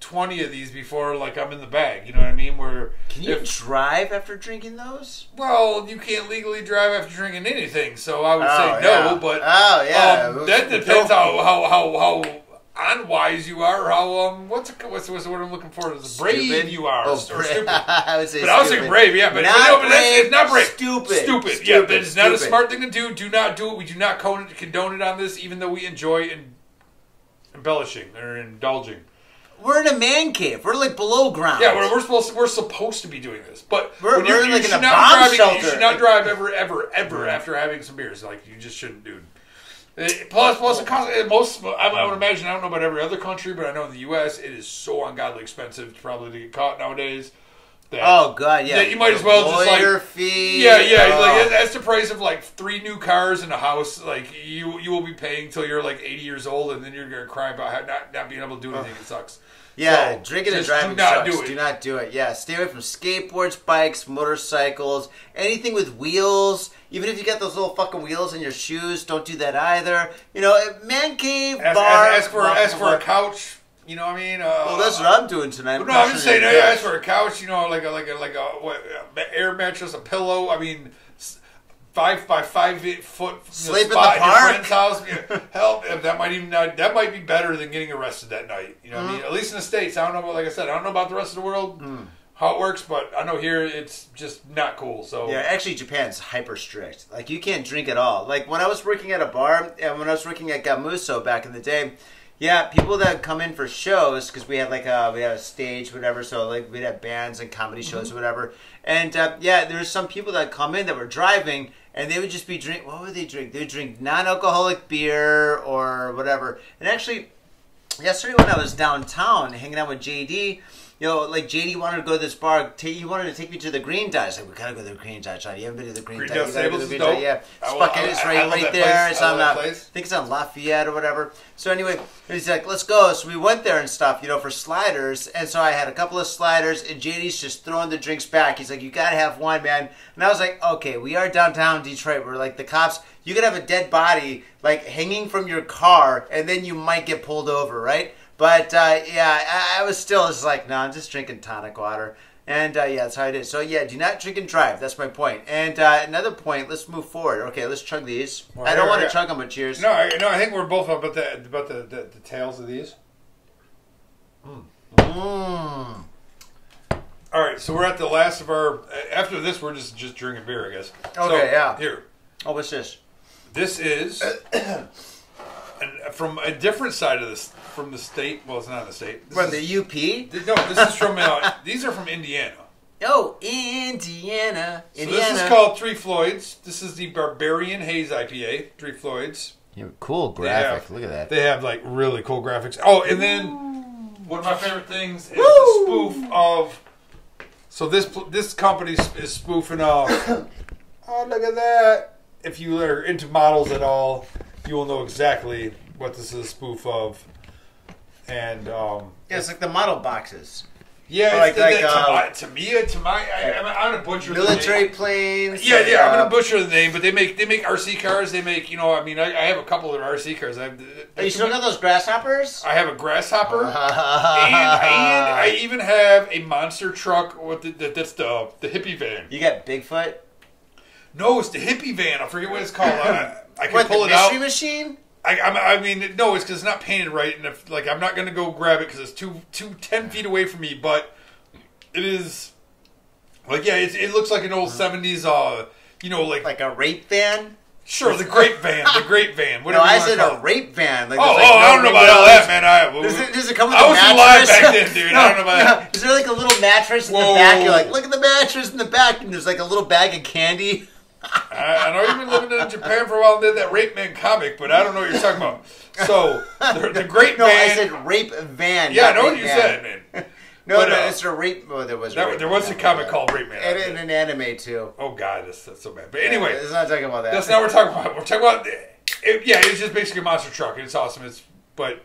twenty of these before like I'm in the bag. You know what I mean? Where Can you if- drive after drinking those? well, you can't legally drive after drinking anything, so I would Oh, say no. yeah. But oh yeah, um, that depends how how how how unwise you are, or how um what's what's what's what I'm looking for is brave Stupid? you are, Oh, or stupid. I would say But I was stupid. saying brave, yeah, but, Not but no, but brave, it's not brave. Stupid. Stupid. Stupid. Yeah, but it's not a smart thing to do. Do not do it. We do not condone it on this, even though we enjoy in- embellishing or indulging. We're in a man cave. We're like below ground. Yeah, we're, we're supposed to, we're supposed to be doing this, but We're- when you're- we're you like in a not bomb driving, shelter. You should not drive ever, ever, ever after having some beers. Like you just shouldn't, dude. It- plus, plus, it costs, eh, most. I, I would imagine. I don't know about every other country, but I know in the U.S. it is so ungodly expensive to probably to get caught nowadays. That, Oh god, yeah. That you might as well just, like- fee. Yeah, yeah, oh. like that's the price of like three new cars and a house. Like you, you will be paying till you're like 80 years old, and then you're gonna cry about not, not being able to do anything. It sucks. Yeah, So, drinking and driving do not sucks. do it. Do not do it. Yeah, stay away from skateboards, bikes, motorcycles, anything with wheels. Even if you got those little fucking wheels in your shoes, don't do that either. You know, man cave, Ask, bar. ask, ask for blah, for a couch. You know what I mean? Uh, Well, that's what I'm doing tonight. No, I'm just saying. it. for a couch. You know, like a like a like a what, uh, air mattress, a pillow. I mean, five by five foot Sleep in the spot at your park? house. Hell, that might even that might be better than getting arrested that night. You know, what I Mm-hmm. mean, at least in the states. I don't know about, like I said, I don't know about the rest of the world Mm. how it works, but I know here it's just not cool. So Yeah, actually, Japan's hyper strict. Like, you can't drink at all. Like, when I was working at a bar, and when I was working at Gamuso back in the day, yeah, people that come in for shows, because we had, like, a, we had a stage, whatever, so, like, we'd have bands and comedy shows or whatever. And, uh, yeah, there's some people that come in that were driving, and they would just be drink. What would they drink? They would drink non-alcoholic beer or whatever. And actually, yesterday when I was downtown hanging out with JD, you know, like JD wanted to go to this bar. T- he wanted to take me to the Green Dot. Like, we gotta go to the Green Dot. John. You haven't been to the Green, Green Dot? Dot You gotta go to the Green. Yeah, it's I will- fucking. I- It's right, right there. place. It's I on. Uh, I think it's on Lafayette or whatever. So anyway, he's like, "Let's go." So we went there and stuff, you know, for sliders. And so I had a couple of sliders, and JD's just throwing the drinks back. He's like, "You gotta have one, man." And I was like, "Okay, we are downtown Detroit. We're like the cops. You could have a dead body like hanging from your car, and then you might get pulled over, right?" But uh, yeah, I, I was still just like, "No, I'm just drinking tonic water." And uh, yeah, that's how it is. So yeah, do not drink and drive. That's my point. And uh, another point. Let's move forward. Okay, let's chug these. Well, I don't want to chug them, but cheers. No, I, no, I think we're both about the about the, the, the tails of these. Mm. All right, so we're at the last of our. After this, we're just just drinking beer, I guess. So, Okay, yeah. Here, Oh, what's this? this is an, from a different side of this from the state. Well, it's not the state. This From is- the UP? th- no, this is from. Uh, these are from Indiana. Oh, Indiana. Indiana. So this is called Three Floyds. This is the Barbarian Haze IPA. Three Floyds. Yeah, cool They have- graphic. Look at that. They have like really cool graphics. Oh, and then one of my favorite things is Woo! the spoof of. So this this company is spoofing off. oh, look at that! If you are into models at all, you will know exactly what this is a spoof of. And um, yeah, it's like the model boxes. yeah, Like- it's, like, that, um, to, my, to me, to my, I, I'm, I'm gonna butcher the Military planes. Yeah, yeah, I'm uh, gonna butcher the name, but they make they make RC cars. They make you know, I mean, I, I have a couple of RC cars. I you still got those grasshoppers? I have a grasshopper, and, and I even have a monster truck with the, the, that's the the hippie van. you got Bigfoot? No, it's the hippie van. I forget what it's called. I, I can What, pull the it out. mystery machine? I, I, I mean, no, it's because it's not painted right, and if like I'm not gonna go grab it because it's too too ten feet away from me. But it is like yeah, it's, it looks like an old '70s, uh, you know, like, Like a rape van? sure the great van, the great van. No, I said a rape van. Like, Oh, like, oh, no I don't know about all that, man. I, Does it, does it come with I a was alive back then, dude. I don't know about that. Is there like a little mattress in Whoa. the back? You're like, look at the mattress in the back, and there's like a little bag of candy. I, I know you've been living in Japan for a while and did that Rape Man comic, but I don't know what you're talking about. So, the, the Great No, Van. I said rape van. yeah, I know what you van. said, man. No, But, no, uh, it's a rape. Oh, there was. a That, rape there was a comic called Rape Man. and, and an anime too. oh, God, that's, that's so bad. But anyway, it's not talking about that. that's not what we're talking about. We're talking about. It, yeah, it's just basically a monster truck. And it's awesome. It's but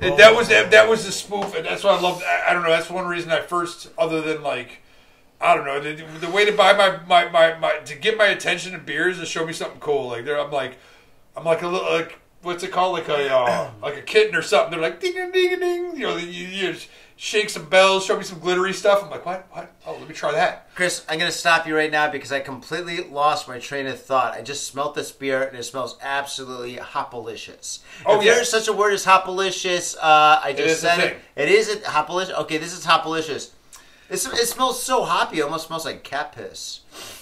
it, that was that, that was the spoof, and that's why I love. I, I don't know. That's one reason I first, other than like, I don't know, the, the way to buy my, my my my to get my attention to beers is show me something cool. Like there, I'm like, I'm like a little like what's it called like a uh, like a kitten or something. They're like ding ding ding ding. You know, you, you just shake some bells, show me some glittery stuff. I'm like, what what? Oh, let me try that. Chris, I'm going to stop you right now because I completely lost my train of thought. I just smelt this beer and it smells absolutely hopalicious. Oh, if yeah. there's such a word as hopalicious, uh, I just said it. It is a hopalicious. Okay, this is hopalicious. It's, it smells so hoppy, it almost smells like cat piss.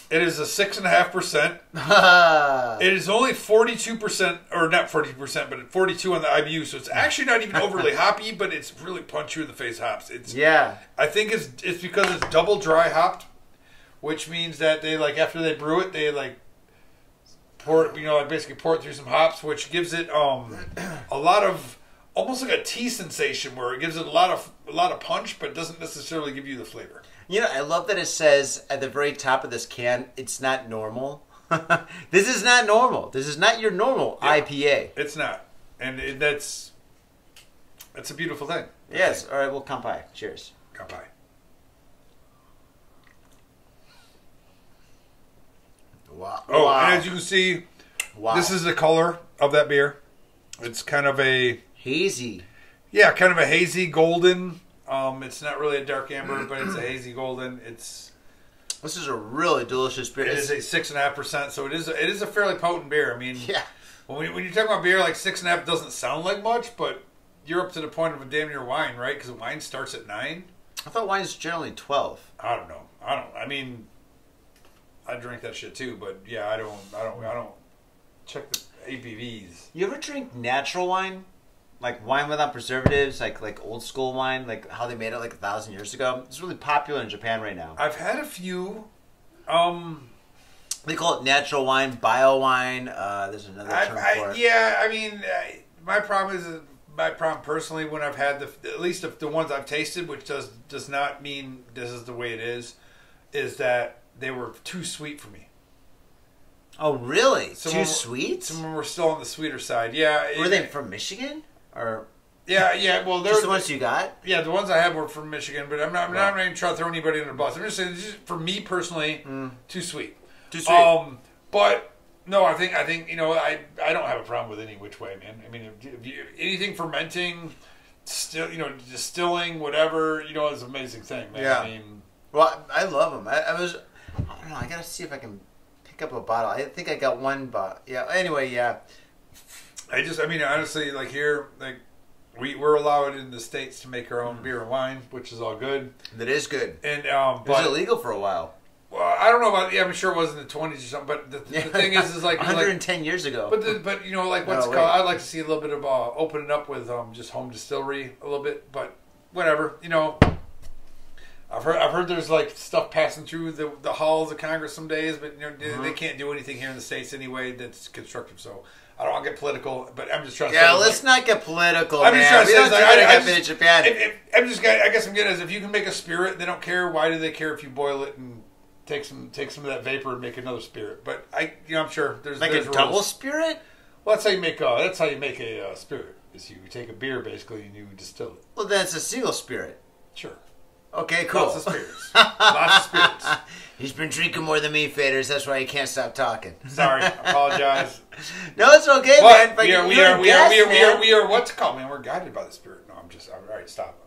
It is a six and a half percent. It is only 42%, or not 42%, but 42 on the IBU, so it's actually not even overly hoppy, but it's really punch you in the face hops. It's yeah. I think it's it's because it's double dry hopped, which means that they like after they brew it, they like pour it, you know, like basically pour it through some hops, which gives it um a lot of almost like a tea sensation where it gives it a lot of a lot of punch, but doesn't necessarily give you the flavor. You know, I love that it says at the very top of this can, it's not normal. this is not normal. This is not your normal Yeah. IPA. It's not, and it, that's that's a beautiful thing. Yes. All right, we'll come by. Cheers. Kanpai. Wow. Oh, wow. and as you can see, wow. this is the color of that beer. It's kind of a hazy. yeah, kind of a hazy golden. Um, it's not really a dark amber, but it's a hazy golden. It's This is a really delicious beer. It's- a six and a half percent, so it is a, it is a fairly potent beer. I mean, yeah. when, we, when you're talking about beer, like six and a half doesn't sound like much, but you're up to the point of a damn near wine, right? Because wine starts at nine. I thought wine's generally 12. I don't know. I don't. I mean, I drink that shit too, but yeah, I don't. I don't. I don't check the ABVs. You ever drink natural wine? Like wine without preservatives, like like old school wine, like how they made it like a thousand years ago. It's really popular in Japan right now. I've had a few. Um, They call it natural wine, bio wine. Uh, there's another I, term I, for it. yeah, I mean, I, my problem is my problem personally when I've had the at least the, the ones I've tasted, which does does not mean this is the way it is, is that they were too sweet for me. Oh, really? Some Too sweet? Some of them were still on the sweeter side. Yeah, Were it- they from Michigan or Yeah, yeah. Well, they're the ones you got? Yeah, the ones I had were from Michigan, but I'm not. I'm Right. not even trying to throw anybody under the bus. I'm just saying, this is, for me personally, too sweet. Mm. Too sweet. Um, but no, I think I think you know I I don't have a problem with any which way, man. I mean, you, anything fermenting, still you know distilling, whatever you know is an amazing thing, man. Yeah. I mean, Well, I I love them. I, I was, I don't know. I gotta see if I can pick up a bottle. I think I got one bottle. Yeah. Anyway, yeah. I just I mean honestly, like here, like we we're allowed in the states to make our own beer and wine, which is all good. That is good. And um, It was but illegal for a while. well, I don't know about yeah, I'm sure it was in the 20s or something. But the, the thing is, is like like 110 years ago. But the, but you know like what's No, it called? I'd like to see a little bit of uh, opening up with um, just home distillery a little bit, but whatever you know. I've heard I've heard there's like stuff passing through the the halls of Congress some days, but you know Mm-hmm. they can't do anything here in the states anyway that's constructive. So I don't want to get political, but I'm just trying to yeah, say, let's like, not get political, I'm man. just trying to we say, don't like, do I- I in Japan. if, if, I'm just I guess I'm getting is if you can make a spirit, they don't care. Why do they care if you boil it and take some take some of that vapor and make another spirit? But I you know I'm sure there's like there's a double rules. spirit? Well, that's how you make uh, that's how you make a uh, spirit. Is you take a beer basically and you distill it. Well, then it's a single spirit. Sure, Okay, cool. lots of spirits, lots of spirits. He's been drinking more than me, Faders. That's why he can't stop talking. Sorry, apologize. no, it's okay, man. But we are, we are, we are, we are, we are, we are, what's it called, man? We're guided by the spirit. No, I'm just, I'm, all right, stop.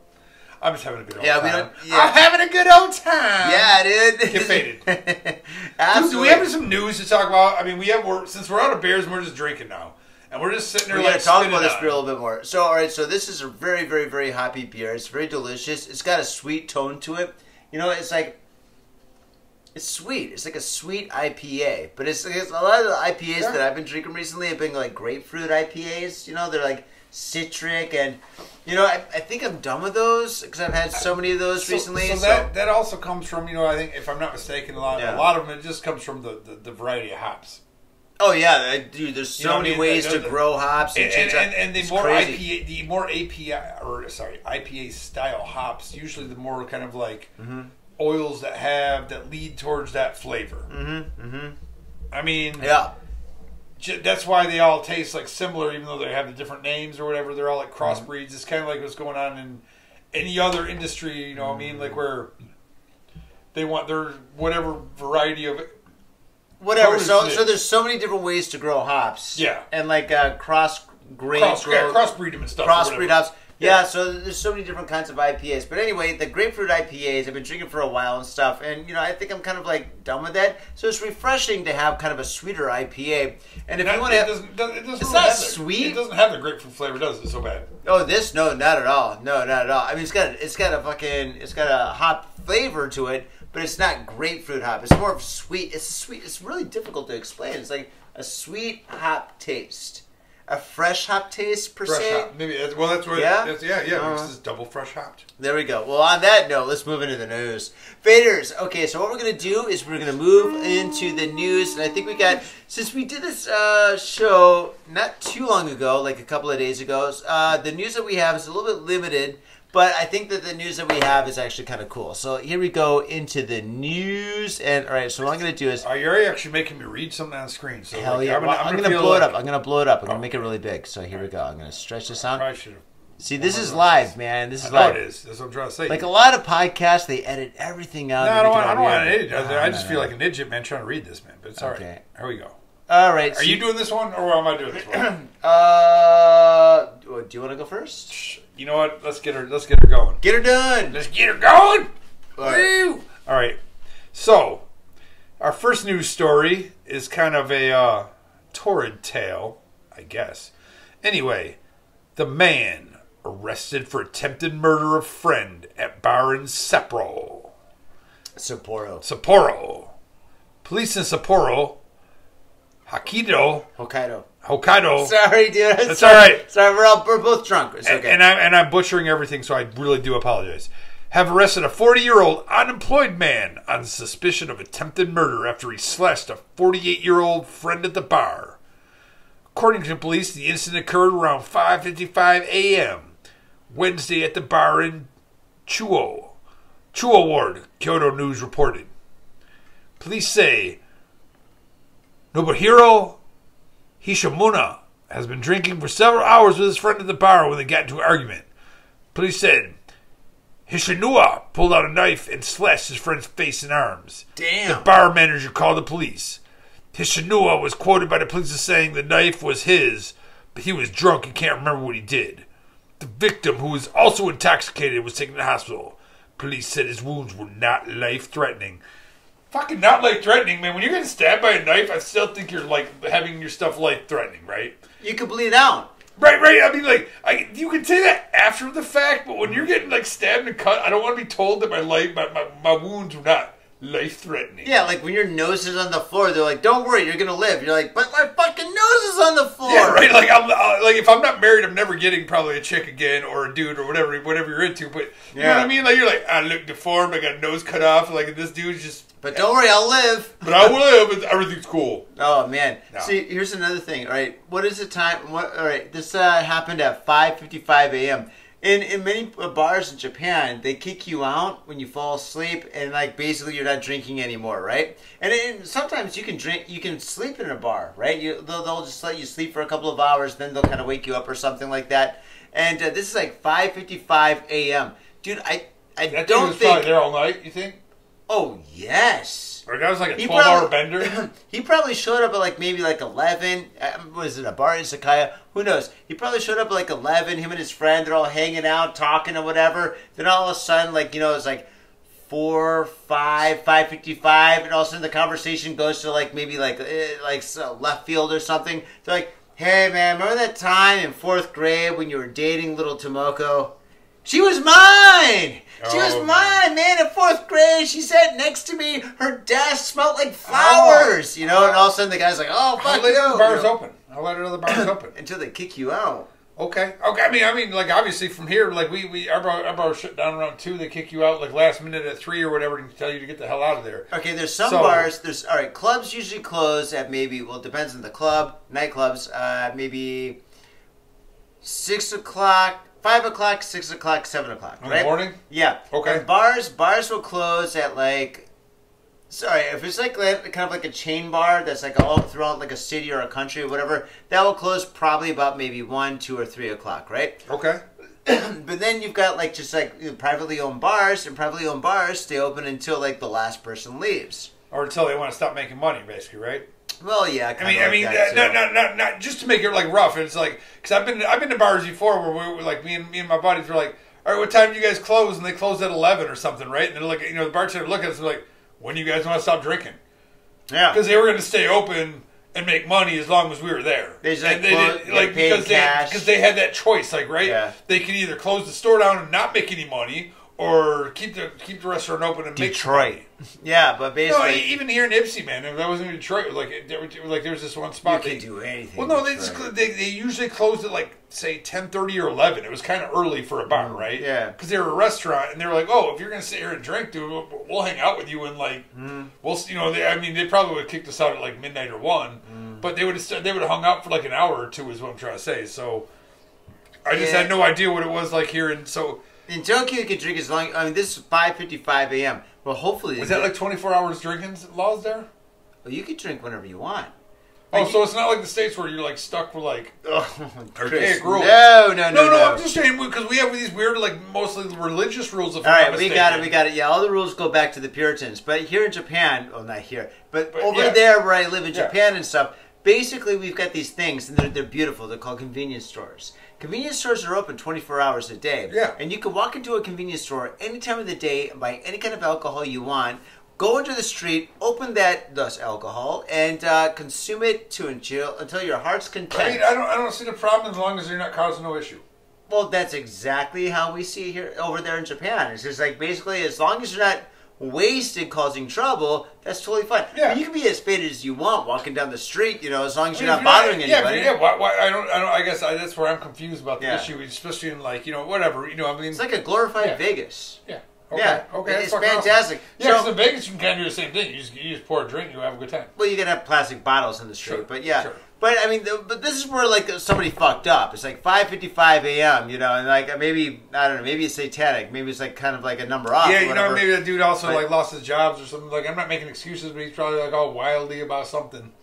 I'm just having a good old Yeah, we time. don't- yeah. I'm having a good old time. Yeah, dude. Get faded. Dude, Absolutely. do we have some news to talk about? I mean, we have, we're, since we're out of beers and we're just drinking now. And we're just sitting there We're like gonna talk about this beer a little bit more. So, all right, so this is a very, very, very hoppy beer. It's very delicious. It's got a sweet tone to it. You know, it's like it's sweet. It's like a sweet IPA, but it's, it's a lot of the IPAs Yeah. that I've been drinking recently have been like grapefruit IPAs. You know, they're like citric, and you know, I, I think I'm done with those because I've had so many of those So, recently. so So, that that also comes from you know I think if I'm not mistaken a lot Yeah. a lot of them it just comes from the, the, the variety of hops oh yeah, dude, there's You so know what I many mean? ways to the- grow hops and, and change and, and, the more crazy. IPA the more API or sorry IPA style hops usually the more kind of like oils that have that lead towards that flavor. Mm-hmm. Mm-hmm. I mean, Yeah. j- that's why they all taste like similar, even though they have the different names or whatever. They're all like crossbreeds. It's kind of like what's going on in any other industry. You know, what I mean, like where they want their whatever variety of whatever. So, so there's so many different ways to grow hops. Yeah. and like uh, cross grain cross, grow, yeah, crossbreed them and stuff. or crossbreed whatever. hops. Yeah. Yeah. so there's so many different kinds of IPAs. But anyway, the grapefruit IPAs I've been drinking for a while and stuff, and you know I think I'm kind of like done with that. So it's refreshing to have kind of a sweeter IPA. And if Not- you want it to, doesn't, doesn't- it doesn't It's really not have the- sweet. It doesn't have the grapefruit flavor, does it? So bad. oh this no, not at all. No, not at all. I mean it's got it's got a fucking it's got a hop flavor to it, but it's not grapefruit hop. It's more of sweet. It's sweet. It's really difficult to explain. It's like a sweet hop taste, a fresh hop taste per Fresh se. hop. Maybe. That's, well, that's what. Yeah? That's, yeah. Yeah. Uh-huh. This is double fresh hopped. There we go. Well, on that note, let's move into the news. Faders. Okay, so what we're gonna do is we're gonna move into the news, and I think we got since we did this uh, show not too long ago, like a couple of days ago. Uh, the news that we have is a little bit limited, but I think that the news that we have is actually kind of cool. So here we go into the news, and all right. So what I'm gonna do is. Are you actually making me read something on the screen? So Hell like, yeah! I'm Well, I'm gonna, feel blow it up. I'm gonna blow it up. I'm gonna Oh. make it really big. So here we go. I'm gonna stretch this out. See, oh this Oh is live, man. This I is live. it is. That's what I'm trying to say. Like a lot of podcasts, they edit everything out. no, I don't want. I don't want idiot. No, I just feel like an idiot man trying to read this, man. But it's all right. Okay. Here we go. All right. Are you doing this one, or am I doing this one? Uh, do you want to go first? You know what? Let's get her. Let's get her going. Get her done. Let's get her going. All right. Woo! All right. So Our first news story is kind of a uh, torrid tale, I guess. Anyway, the man arrested for attempted murder of friend at bar in Sapporo. Sapporo. Sapporo. Police in Sapporo, Hokkaido, Hokkaido. Hokkaido. Sorry, dude. That's Sorry. all right. Sorry, we're all we're both drunk. It's and, okay. and I'm and I'm butchering everything, so I really do apologize. Have arrested a 40 year old unemployed man on suspicion of attempted murder after he slashed a 48 year old friend at the bar. According to police, the incident occurred around 5:55 a.m. Wednesday at the bar in Chuo, Chuo Ward. Kyodo News reported. Police say Nobuhiro Hishimura has been drinking for several hours with his friend at the bar when they got into an argument. Police said Hishinua pulled out a knife and slashed his friend's face and arms. Damn. The bar manager called the police. Hishinua was quoted by the police as saying the knife was his, but he was drunk and can't remember what he did. The victim, who was also intoxicated, was taken to the hospital. Police said his wounds were not life threatening. Fucking not life threatening, man. When you're getting stabbed by a knife, I still think you're like having your stuff life threatening, right? you could bleed out. Right, right. I mean, like, I, you can say that after the fact, but when you're getting like stabbed and cut, I don't want to be told that my life, my, my, my wounds were not life threatening. Yeah, like when your nose is on the floor, they're like, "Don't worry, you're gonna live." You're like, "But my fucking nose is on the floor." Yeah, right. Like I'm uh, like if I'm not married, I'm never getting probably a chick again or a dude or whatever, whatever you're into. But you know what I mean? Like you're like I look deformed, I got a nose cut off. Like this dude's just. But don't worry, I'll live. But I will live. Everything's cool. Oh man! No. See, here's another thing. All right, what is the time? What? All right, this uh, happened at 5:55 a.m. In in many bars in Japan, they kick you out when you fall asleep, and like basically you're not drinking anymore, right? And, then sometimes you can drink, you can sleep in a bar, right? You they'll, they'll just let you sleep for a couple of hours, then they'll kind of wake you up or something like that. And uh, this is like 5:55 a.m. Dude, I I That don't think. there all night. You think? Oh yes. Or that was like a He 12 hour probably- bender. he probably showed up at like maybe like 11. Um, was it a bar in Sakaya? Who knows? He probably showed up at like 11. Him and his friend, they're all hanging out, talking or whatever. Then all of a sudden, like, you know, it's like 4, 5, 5.55. And all of a sudden the conversation goes to like maybe like eh, like left field or something. They're like, hey man, remember that time in fourth grade when you were dating little Tomoko? She was mine. She was Oh, mine, man. In fourth grade, she sat next to me. Her desk smelled like flowers, you know. And all of a sudden, the guy's like, "Oh, fuck late you!" the bars you know, open? Late are the bars open? until they kick you out. Okay. Okay. I mean, I mean, like obviously from here, like we we our bar, our bar shut down around two. They kick you out like last minute at three or whatever to tell you to get the hell out of there. Okay, there's some So- bars. There's all right. Clubs usually close at maybe. Well, it depends on the club. Nightclubs, uh, maybe six o'clock, five o'clock, six o'clock, seven o'clock. In right? the morning. Yeah. Okay. And bars bars will close at like sorry, if it's like like- kind of like a chain bar that's like all throughout like a city or a country or whatever, that will close probably about maybe one, two, or three o'clock, right? Okay. but then you've got like just like privately owned bars, and privately owned bars stay open until like the last person leaves. Or until they want to stop making money, basically, right? Well, yeah. I mean, like I mean, uh, not, not, not, not just to make it like rough. It's like because I've been, I've been to bars before where we were like me and me and my buddies were like, all right, what time do you guys close? And they close at eleven or something, right? And they're like, you know, the bartender look at us and like, when do you guys want to stop drinking? yeah. Because they were going to stay open and make money as long as we were there. They just, like, they close- did, like because they because they had that choice, like right, Yeah. they could either close the store down and not make any money, or keep the keep the restaurant open and make some money. Yeah, but basically, e- even here in Ypsi, man, if that wasn't in Detroit, like there, was- like there was this one you spot. can they- do anything. well, no, in they, just, they they usually closed at like say ten thirty or eleven. It was kind of early for a bar, right? Mm, yeah. because they were a restaurant, and they were like, "Oh, if you're gonna sit here and drink, dude, we'll, we'll hang out with you." And like, Mm. we'll, you know, they, I mean, they probably would have kicked us out at like midnight or one, Mm. but they would have they would have hung out for like an hour or two, is what I'm trying to say. So, I just Yeah. had no idea what it was like here, and so in Tokyo, you can drink as long. I mean, this is five fifty-five a.m. Well, hopefully, is that like 24 hours drinking laws there? Well, you can drink whenever you want. Oh, Like, so it's not like the states where you're like stuck with like Oh, archaic rules. No, no, no, No, no. I'm just saying because we have these weird, like mostly religious rules. If All right, we got it. We got it. Yeah, all the rules go back to the Puritans. But here in Japan, well, not here, but, But, over yeah. there where I live in Yeah. Japan and stuff, basically we've got these things, and they're, they're beautiful. They're called convenience stores. Convenience stores are open 24 hours a day. Yeah. And you can walk into a convenience store any time of the day and buy any kind of alcohol you want. go into the street, open that thus alcohol, and uh, consume it to until until your heart's I content. mean, I don't, I don't see the problem as long as you're not causing no issue. Well, that's exactly how we see it here over there in Japan. It's just like basically, as long as you're not wasted causing trouble, that's totally fine. Yeah. I mean, you can be as faded as you want walking down the street, you know, as long as you're mean, not if bothering yeah, anybody. Yeah, why, why, I don't, I don't. I guess I, that's where I'm confused about the Yeah. issue, especially in like you know whatever you know. I mean, It's like a glorified Yeah. Vegas. yeah, okay, Yeah, okay, it's fucking awesome. fantastic. Yeah, So- in Vegas you can kind of do the same thing. You just, you just pour a drink, you have a good time. Well, you can have plastic bottles in the street, Sure, but yeah. sure. But I mean, the, but this is where like somebody fucked up. It's like 5:55 a.m. You know, and like maybe I don't know, maybe it's satanic. Maybe it's like kind of like a number off. yeah, you know, maybe that dude also But- like lost his jobs or something. Like I'm not making excuses, but he's probably like all wildly about something.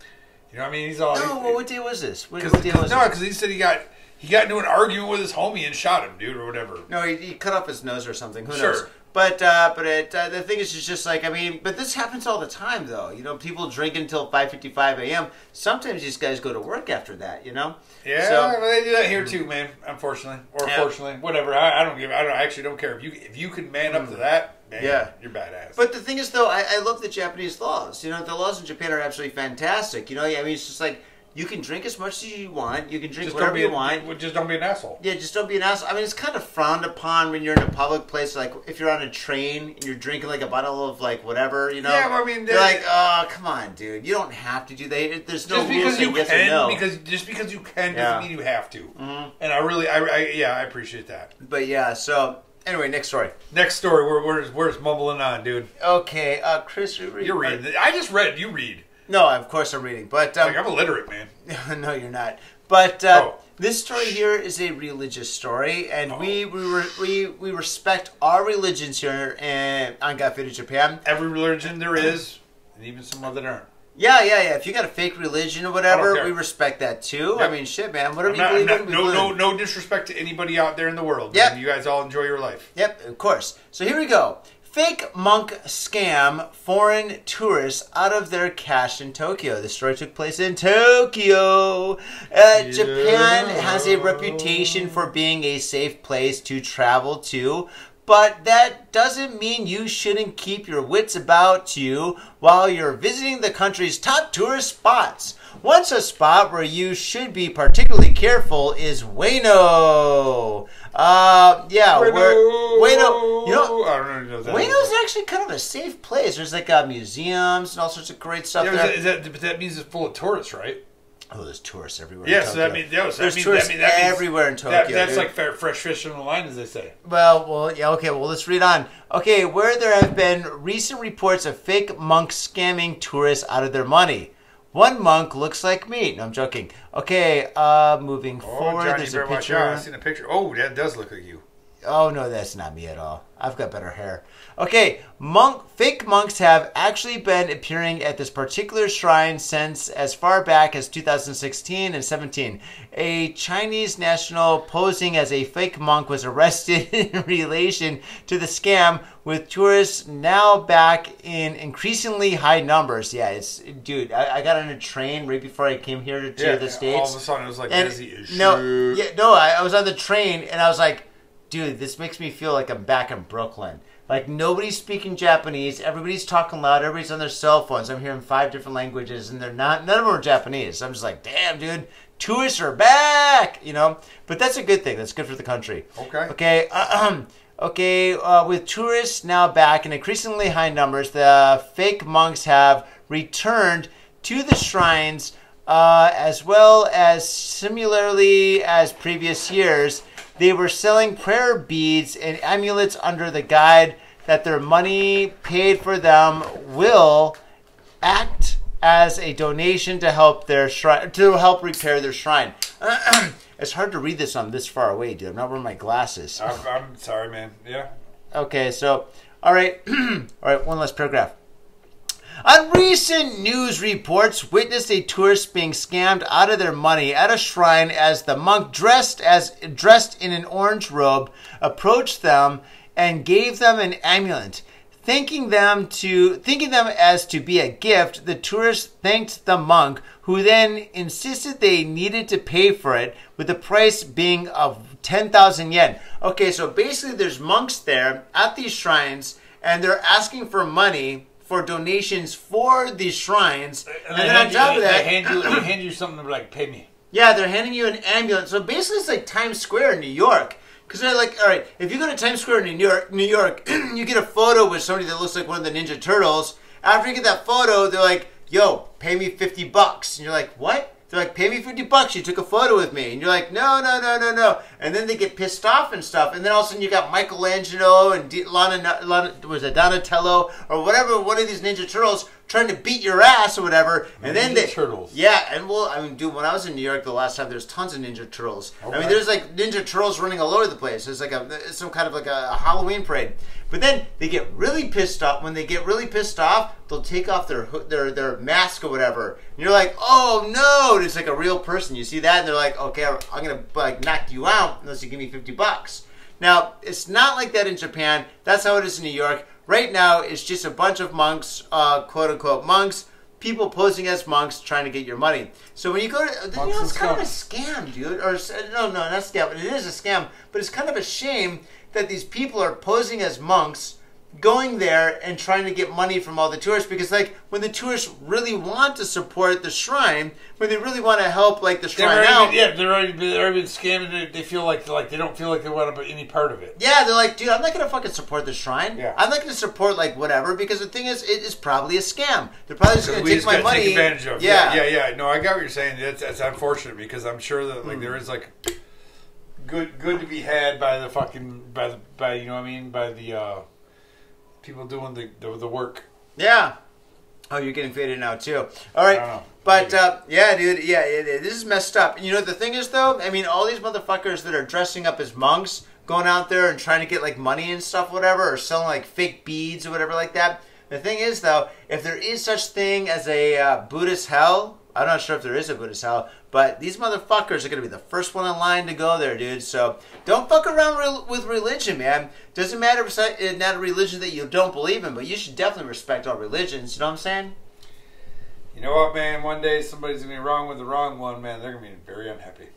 You know, what I mean, he's all No, well, what day was this? What, what day was no, because he said he got he got into an argument with his homie and shot him, dude, or whatever. No, he, he cut off his nose or something. Who Sure. knows? But uh, but it, uh, the thing is, it's just like I mean, but this happens all the time, though. You know, people drink until 5:55 a.m. Sometimes these guys go to work after that. You know. Yeah, So- but they do that here too, man. Unfortunately, or Yeah. fortunately, whatever. I, I don't give. I don't I actually don't care if you if you can man up to that. Man, Mm. Yeah. you're badass. But the thing is, though, I, I love the Japanese laws. You know, the laws in Japan are absolutely fantastic. You know, I mean, it's just like you can drink as much as you want. You can drink just whatever don't be you a, want. Just don't be an asshole. Yeah, just don't be an asshole. I mean, it's kind of frowned upon when you're in a public place, like if you're on a train and you're drinking like a bottle of like whatever, you know. Yeah, well, I mean, you're like, oh, come on, dude, you don't have to do that. There's no just because you yes can, no. because just because you can Yeah. doesn't mean you have to. Mhm. And I really, I, I, yeah, I appreciate that. But yeah, so anyway, next story. Next story, we're we're, we're just mumbling on, dude. Okay, uh, Chris, you read. You're reading. I just read. You read. No, of course I'm reading, but um, Like I'm illiterate, man. no, you're not. But uh, Oh. this story here is a religious story, and we Oh. we, re- we we respect our religions here in, on Got Faded Japan. Every religion there is, and even some other that aren't. Yeah, yeah, yeah. If you got a fake religion or whatever, we respect that too. I mean, shit, man. Whatever I'm you not- believe I'm in, we no, believe no, in. no disrespect to anybody out there in the world. Yep. man. You guys all enjoy your life. Yep, of course. So here we go. Fake monk scam foreign tourists out of their cash in Tokyo. The story took place in Tokyo. Uh, Japan has a reputation for being a safe place to travel to, but that doesn't mean you shouldn't keep your wits about you while you're visiting the country's top tourist spots. One such spot where you should be particularly careful is Ueno. Uh, yeah, where Ueno. You know, I don't know. That Ueno's actually kind of a safe place. There's like uh, museums and all sorts of great stuff Yeah, there. is that, is that, but that means it's full of tourists, right? Oh, there's tourists everywhere. Yeah, in so Tokyo. that means yeah, so there's that means, tourists means, that means everywhere in Tokyo. That, that's dude. like fair, fresh fish on the line, as they say. Well, well, yeah, okay, well, let's read on. Okay, where there have been recent reports of fake monks scamming tourists out of their money. One monk looks like me. No, I'm joking. Okay, uh, moving Oh, forward, Johnny, there's a better watch picture. out. I seen a picture. Oh, that does look like you. Oh no, that's not me at all. I've got better hair. Okay, monk fake monks have actually been appearing at this particular shrine since as far back as 2016 and 17. A Chinese national posing as a fake monk was arrested in relation to the scam with tourists now back in increasingly high numbers. Yeah, it's dude, I, I got on a train right before I came here to, to the states. All of a sudden, it was like And busy no, yeah, no. I, I was on the train and I was like, dude, this makes me feel like I'm back in Brooklyn. Like nobody's speaking Japanese. Everybody's talking loud. Everybody's on their cell phones. I'm hearing five different languages, and they're not. None of them are Japanese. I'm just like, damn, dude, tourists are back. You know, but that's a good thing. That's good for the country. Okay. Okay. ahem. Okay. Uh, with tourists now back in increasingly high numbers, the fake monks have returned to the shrines, uh, as well as similarly as previous years. They were selling prayer beads and amulets under the guide that their money paid for them will act as a donation to help their shrine to help repair their shrine. it's hard to read this on this far away, dude. I'm not wearing my glasses. I'm, I'm sorry, man. Yeah. Okay, so all right, all right. One last paragraph. On recent news reports, witnessed a tourist being scammed out of their money at a shrine as the monk dressed as dressed in an orange robe approached them and gave them an amulet. Thanking them to thinking them as to be a gift, the tourist thanked the monk, who then insisted they needed to pay for it, with the price being of ten thousand yen. Okay, so basically, there's monks there at these shrines, and they're asking for money for donations for these shrines, and, they then on hand you- top of that, they hand you they hand you something like pay me. yeah, they're handing you an ambulance. So basically, it's like Times Square in New York. Because they're like, all right, if you go to Times Square in New York, New York, you get a photo with somebody that looks like one of the Ninja Turtles. After you get that photo, they're like, yo, pay me 50 bucks. And you're like, what? They're like, pay me 50 bucks. You took a photo with me. And you're like, no, no, no, no, no. And then they get pissed off and stuff. And then all of a sudden you got Michelangelo and D- Lana, Lana, was it Donatello or whatever, one of these Ninja Turtles trying to beat your ass or whatever. And then Ninja they. Turtles. Yeah, and well, I mean, dude, when I was in New York the last time, there's tons of Ninja Turtles. I mean, there's like Ninja Turtles running all over the place. It's like a it's some kind of like a Halloween parade. But then they get really pissed off. When they get really pissed off, they'll take off their their their mask or whatever. And you're like, oh no! And it's like a real person. You see that, and they're like, okay, I'm gonna like knock you out unless you give me fifty bucks. Now, it's not like that in Japan. That's how it is in New York. Right now, it's just a bunch of monks, uh, quote unquote monks, people posing as monks trying to get your money. So when you go to, you know, Monks it's kind of a scam, dude. Or no, no, not scam. But it is a scam. But it's kind of a shame that these people are posing as monks, going there and trying to get money from all the tourists. Because like when the tourists really want to support the shrine, when they really want to help like the shrine already, out, yeah, they're already they're already been scammed. They, they feel like like they don't feel like they want to be any part of it. Yeah, they're like, dude, I'm not gonna fucking support the shrine. Yeah. I'm not gonna support like whatever because the thing is, it is probably a scam. They're probably just gonna take just my money. take advantage of. Yeah, Yeah. yeah, yeah, No, I got what you're saying. That's, that's unfortunate because I'm sure that like hmm. there is like good good to be had by the fucking by the by you know what I mean by the uh people doing the the, the work. Yeah. Oh, you're getting faded now too. All right, I don't know. but uh, yeah, dude, yeah, it, it- this is messed up. You know the thing is though, I mean, all these motherfuckers that are dressing up as monks, going out there and trying to get like money and stuff, whatever, or selling like fake beads or whatever like that. The thing is though, if there is such thing as a uh, Buddhist hell, I'm not sure if there is a Buddhist hell, but these motherfuckers are gonna be the first one in line to go there, dude. So don't fuck around re- with religion, man. Doesn't matter if it's not, a religion that you don't believe in, but you should definitely respect all religions. You know what I'm saying? You know what, man? One day somebody's gonna be wrong with the wrong one, man. They're gonna be very unhappy.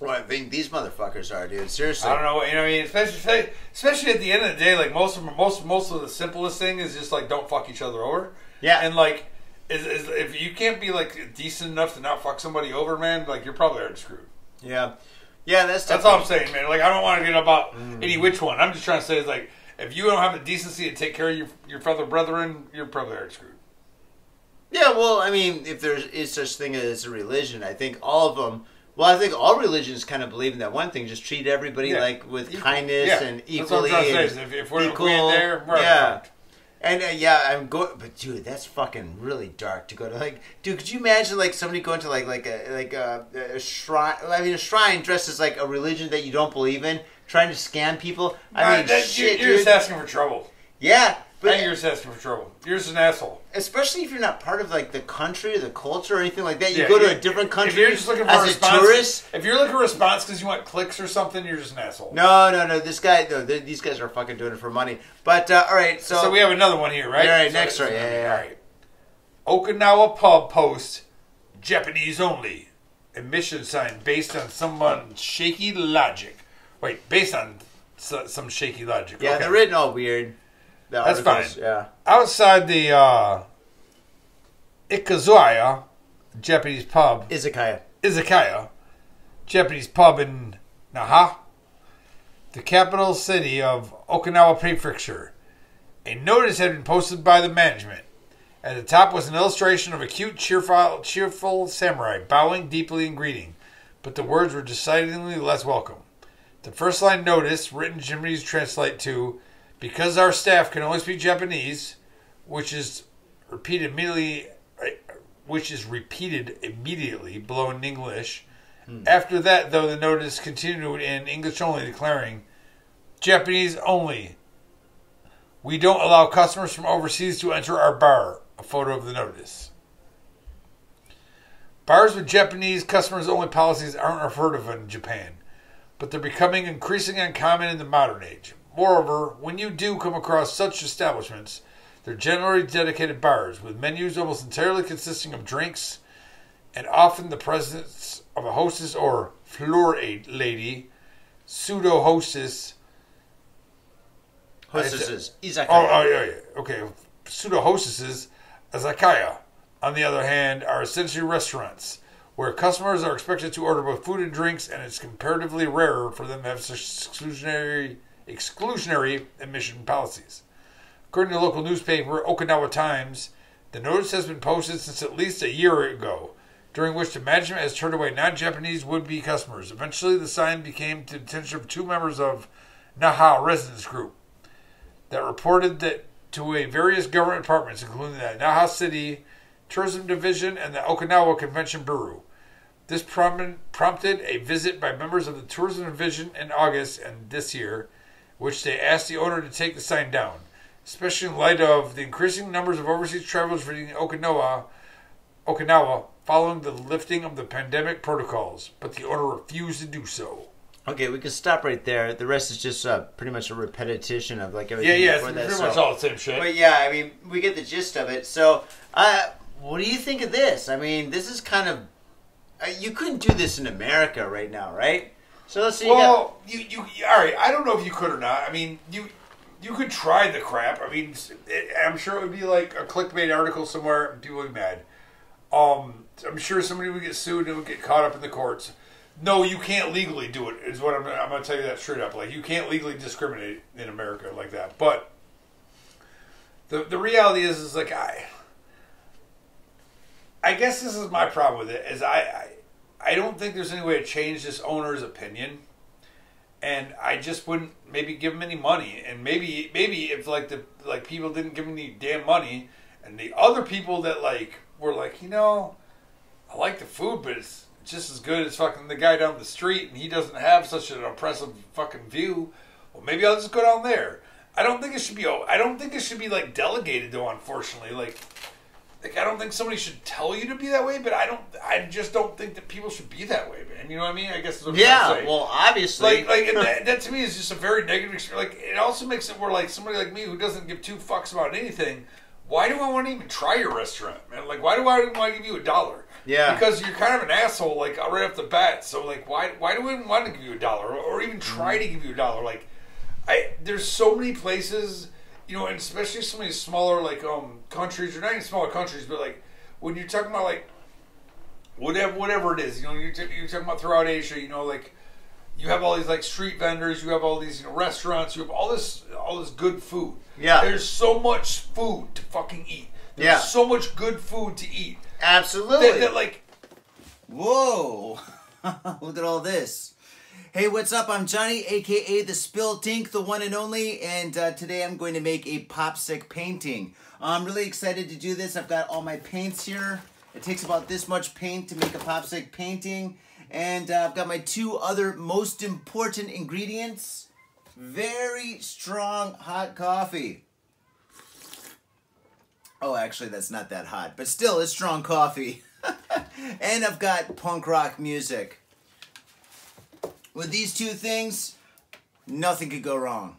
Well, I think these motherfuckers are, dude. Seriously. I don't know. You know what I mean? Especially, especially at the end of the day, like most of most most of the simplest thing is just like don't fuck each other over. Yeah. And like, is, is if you can't be like decent enough to not fuck somebody over, man, like you're probably already screwed. Yeah. Yeah, that's That's all I'm saying, man. Like I don't want to get about mm. any which one. I'm just trying to say is like if you don't have the decency to take care of your your fellow brethren, you're probably already screwed. Yeah, well, I mean, if there is such thing as a religion, I think all of them. Well, I think all religions kind of believe in that one thing: just treat everybody Yeah. like with Equal. kindness Yeah. and That's what I'm equally. trying to say, if- if we're- ain't there, we're yeah. And uh, yeah, I'm going, but dude, that's fucking really dark to go to. Like, dude, could you imagine like somebody going to like like a like a, a shrine? I mean, a shrine dressed as like a religion that you don't believe in, trying to scam people. I mean, that- shit, you're, you're dude. just asking for trouble. yeah, but you're just asking for trouble. You're just an asshole. especially if you're not part of like the country or the culture or anything like that. You Yeah, go to a different If country you're just looking for a as a response, tourist. if you're looking for a response because you want clicks or something, you're just an asshole. No, no, no. This guy, no, th- these guys are fucking doing it for money. But uh, all right, so, So, we have another one here, right? Yeah, right, next, right, so- yeah, yeah, yeah. All right. Okinawa pub post Japanese only Admission sign based on someone's shaky logic. Wait, based on so, some shaky logic. yeah, okay. they're written all weird. The That's articles, fine. Yeah. Outside the uh, Ikazuya Japanese pub, Izakaya. izakaya, Japanese pub in Naha, the capital city of Okinawa Prefecture. A notice had been posted by the management. At the top was an illustration of a cute, cheerful, cheerful samurai bowing deeply in greeting, but the words were decidedly less welcome. The first line notice, written in Japanese, translate to because our staff can only speak Japanese, which is repeated immediately, which is repeated immediately below in English. Hmm. After that, though, the notice continued in English only, declaring Japanese only. We don't allow customers from overseas to enter our bar. A photo of the notice. Bars with Japanese customers only policies aren't unheard of in Japan, but they're becoming increasingly uncommon in the modern age. Moreover, when you do come across such establishments, they're generally dedicated bars with menus almost entirely consisting of drinks and often the presence of a hostess or floor aid lady, pseudo hostess. Hostesses. Izakaya. Oh, oh yeah, yeah. Okay. pseudo hostesses, izakaya, on the other hand, are essentially restaurants where customers are expected to order both food and drinks, and it's comparatively rarer for them to have such exclusionary, exclusionary admission policies. According to the local newspaper, Okinawa Times, the notice has been posted since at least a year ago, during which the management has turned away non Japanese would be customers. Eventually, the sign became to the attention of two members of Naha Residents Group that reported that to a various government departments, including the Naha City Tourism Division and the Okinawa Convention Bureau. This prompted a visit by members of the Tourism Division in August and this year, which they asked the owner to take the sign down, especially in light of the increasing numbers of overseas travelers visiting Okinawa, Okinawa following the lifting of the pandemic protocols. But the owner refused to do so. Okay, we can stop right there. The rest is just uh, pretty much a repetition of like everything. Yeah, yeah, it's before pretty that, much all the same shit. But yeah, I mean, we get the gist of it. So, uh, what do you think of this? I mean, this is kind of uh, you couldn't do this in America right now, right? So let's see. you got- Well, you, you all right? I don't know if you could or not. I mean, you you could try the crap. I mean, it, I'm sure it would be like a clickbait article somewhere, would be mad. Um, I'm sure somebody would get sued and would get caught up in the courts. No, you can't legally do it. Is what I'm. I'm going to tell you that straight up. Like you can't legally discriminate in America like that. But the the reality is, is like I. I guess this is my problem with it. Is I, I I don't think there's any way to change this owner's opinion and I just wouldn't maybe give him any money. And maybe maybe if like the like people didn't give him any damn money, and the other people that like were like, you know, I like the food, but it's just as good as fucking the guy down the street, and he doesn't have such an impressive fucking view. Well, maybe I'll just go down there. I don't think it should be. I don't think it should be like delegated though. Unfortunately, like. Like I don't think somebody should tell you to be that way, but I don't. I just don't think that people should be that way, man. You know what I mean? I guess that's what I'm yeah, well, obviously, like like and that, that to me is just a very negative experience. Like it also makes it where like somebody like me who doesn't give two fucks about anything. Why do I want to even try your restaurant, man? Like why do I want to give you a dollar? Yeah. because you're kind of an asshole, like right off the bat. So like why why do we even want to give you a dollar or, or even try to give you a dollar? Like I there's so many places, you know, and especially some of these smaller like um countries or not even smaller countries, but like when you're talking about like whatever whatever it is, you know, you're, t- you're talking about throughout Asia, you know, like you have all these like street vendors, you have all these you know restaurants, you have all this all this good food. Yeah. there's so much food to fucking eat. There's Yeah. so much good food to eat. absolutely. That, that like Whoa! Look at all this. Hey, what's up? I'm Johnny, aka the Spilt Ink, the one and only, and uh, today I'm going to make a popsic painting. I'm really excited to do this. I've got all my paints here. It takes about this much paint to make a popsic painting, and uh, I've got my two other most important ingredients. Very strong hot coffee. Oh, actually, that's not that hot, but still, it's strong coffee. and I've got punk rock music. With these two things, nothing could go wrong.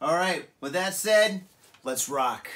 All right, with that said, let's rock.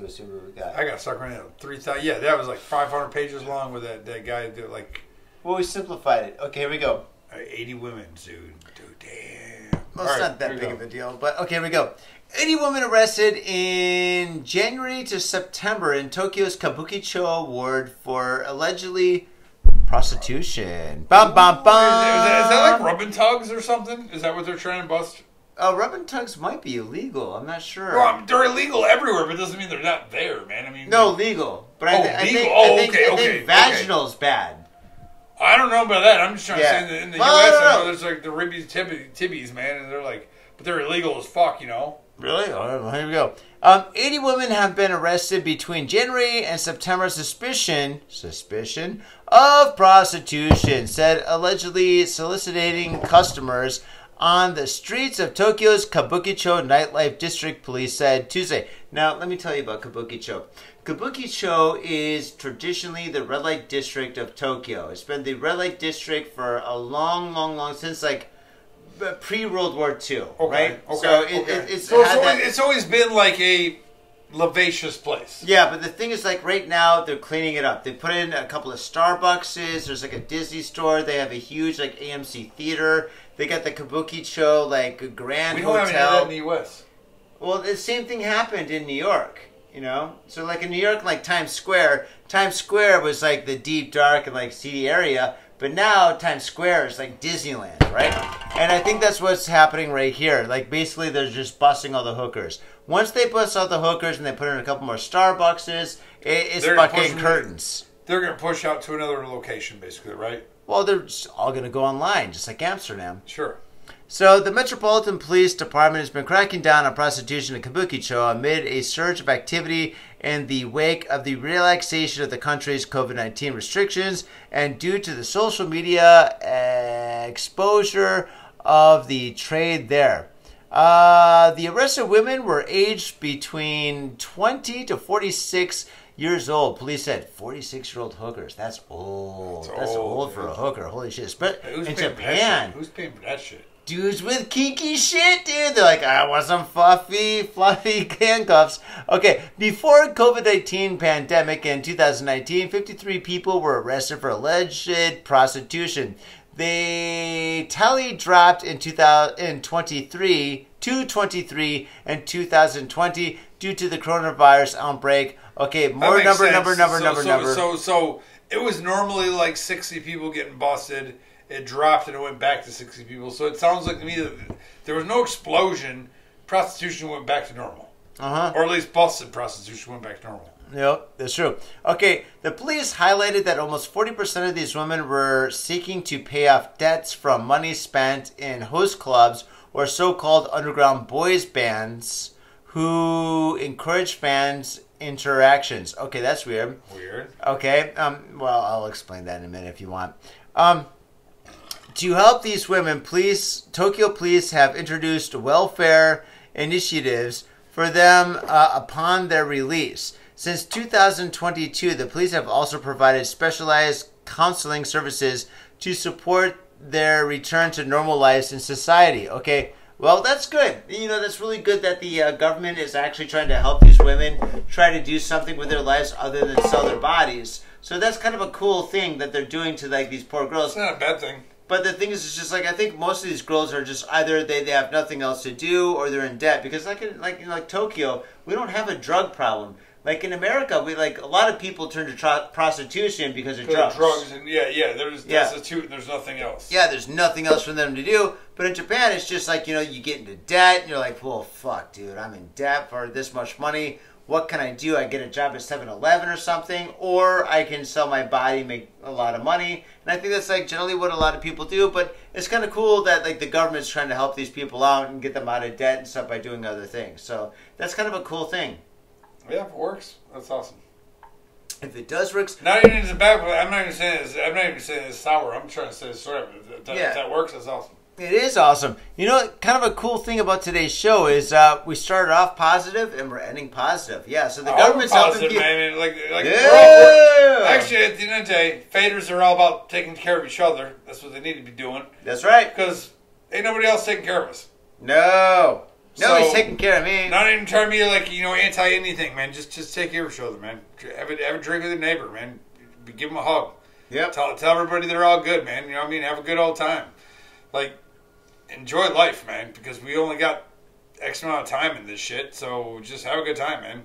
One. Let's see. Let's see what we got. I got stuck right now. Three thousand. Yeah, that was like five hundred pages long with that, that guy that like Well, we simplified it. Okay, here we go. uh, eighty women, dude. Dude, damn. Well, All it's right, not that big go. of a deal, but okay, here we go. 80 women arrested in January to September in Tokyo's Kabukicho ward for allegedly prostitution. Bum bum bum. Is that, is, that, is that like rub and tugs or something? Is that what they're trying to bust? Uh, rub and tugs might be illegal. I'm not sure. Well, they're illegal everywhere, but it doesn't mean they're not there, man. I mean, no, legal. But I, Oh, I legal. think, Oh, I think, okay, I okay, think okay. vaginal's bad. I don't know about that. I'm just trying Yeah. to say in the, in the Well, U.S. I no, know no. there's like the ribbies, tibbies, tibbies, man, and they're like, but they're illegal as fuck, you know. Really? Oh, here we go. Um, 80 women have been arrested between January and September. Suspicion, suspicion of prostitution, said allegedly soliciting customers on the streets of Tokyo's Kabukicho nightlife district, police said Tuesday. Now, let me tell you about Kabukicho. Kabukicho is traditionally the red light district of Tokyo. It's been the red light district for a long, long, long since like pre World War II, Okay. right? Okay. So it, okay. it, it's so it's always, that- it's always been like a lavacious place. yeah, but the thing is, like right now, they're cleaning it up. They put in a couple of Starbuckses. There's like a Disney store. They have a huge like AMC theater. They got the Kabuki Kabukicho like Grand We don't have Hotel. that in the U.S. Well, the same thing happened in New York, you know? So, like in New York, like Times Square, Times Square was like the deep, dark, and like seedy area, but now Times Square is like Disneyland, right? And I think that's what's happening right here. Like, basically, they're just busting all the hookers. Once they bust all the hookers and they put in a couple more Starbuckses, it, it's They're fucking pushing- curtains. They're going to push out to another location, basically, right? Well, they're all going to go online, just like Amsterdam. Sure. So, the Metropolitan Police Department has been cracking down on prostitution in Kabukicho amid a surge of activity in the wake of the relaxation of the country's COVID 19 restrictions and due to the social media uh, exposure of the trade there. Uh, the arrested women were aged between 20 to 46 years old. Police said 46 year old hookers. That's old. That's That's, old, old, for a hooker. Holy shit. But Hey, in paying for that Japan. Who's paying for that shit? dudes with kinky shit, dude. They're like, I want some fluffy, fluffy handcuffs. Okay, before COVID-19 pandemic in 2019, 53 people were arrested for alleged prostitution. The tally dropped in 2023 to 23 in 2020 due to the coronavirus outbreak. Okay, more number, sense. number, number, so, number, so, number. So, so it was normally like 60 people getting busted. It dropped and it went back to 60 people. So it sounds like to me that there was no explosion. Prostitution went back to normal. Uh huh. Or at least busted prostitution went back to normal. Yep, that's true. Okay, the police highlighted that almost 40% of these women were seeking to pay off debts from money spent in host clubs or so called underground boys bands who encourage fans interactions. Okay, that's weird. Weird. Okay, um, well, I'll explain that in a minute if you want. Um, to help these women, police, Tokyo police have introduced welfare initiatives for them uh, upon their release. Since 2022, the police have also provided specialized counseling services to support their return to normal lives in society. Okay, well, that's good. You know, that's really good that the uh, government is actually trying to help these women try to do something with their lives other than sell their bodies. So that's kind of a cool thing that they're doing to like these poor girls. It's not a bad thing. But the thing is, it's just like I think most of these girls are just either they, they have nothing else to do or they're in debt because like in, like in like Tokyo, we don't have a drug problem. Like in America, we like a lot of people turn to tro- prostitution because of Drugs. drugs. and yeah, yeah. There's Yeah. there's nothing else. Yeah, there's nothing else for them to do. But in Japan, it's just like you know, you get into debt and you're like, well, fuck, dude, I'm in debt for this much money. What can I do? I get a job at 7-Eleven or something, or I can sell my body, make a lot of money. And I think that's like generally what a lot of people do. But it's kind of cool that like the government's trying to help these people out and get them out of debt and stuff by doing other things. So that's kind of a cool thing. Yeah, if it works, that's awesome. If it does work, Not even as a bad. I'm not even saying it's, I'm not even saying it's sour. I'm trying to say it's sort of. If that, Yeah. if that works, that's awesome. It is awesome. You know, kind of a cool thing about today's show is uh, we started off positive and we're ending positive. Yeah, so the I'm government's helping positive, people. man. Like, like Yeah. all, actually, at the end of the day, faders are all about taking care of each other. That's what they need to be doing That's right. because ain't nobody else taking care of us. No, nobody's So- taking care of me. Not even trying to be like you know anti anything, man. Just just take care of each other, man. Have a, have a drink with your neighbor, man. Give them a hug. Yeah. Tell tell everybody they're all good, man. You know what I mean? Have a good old time. Like enjoy life, man, because we only got X amount of time in this shit. So just have a good time, man.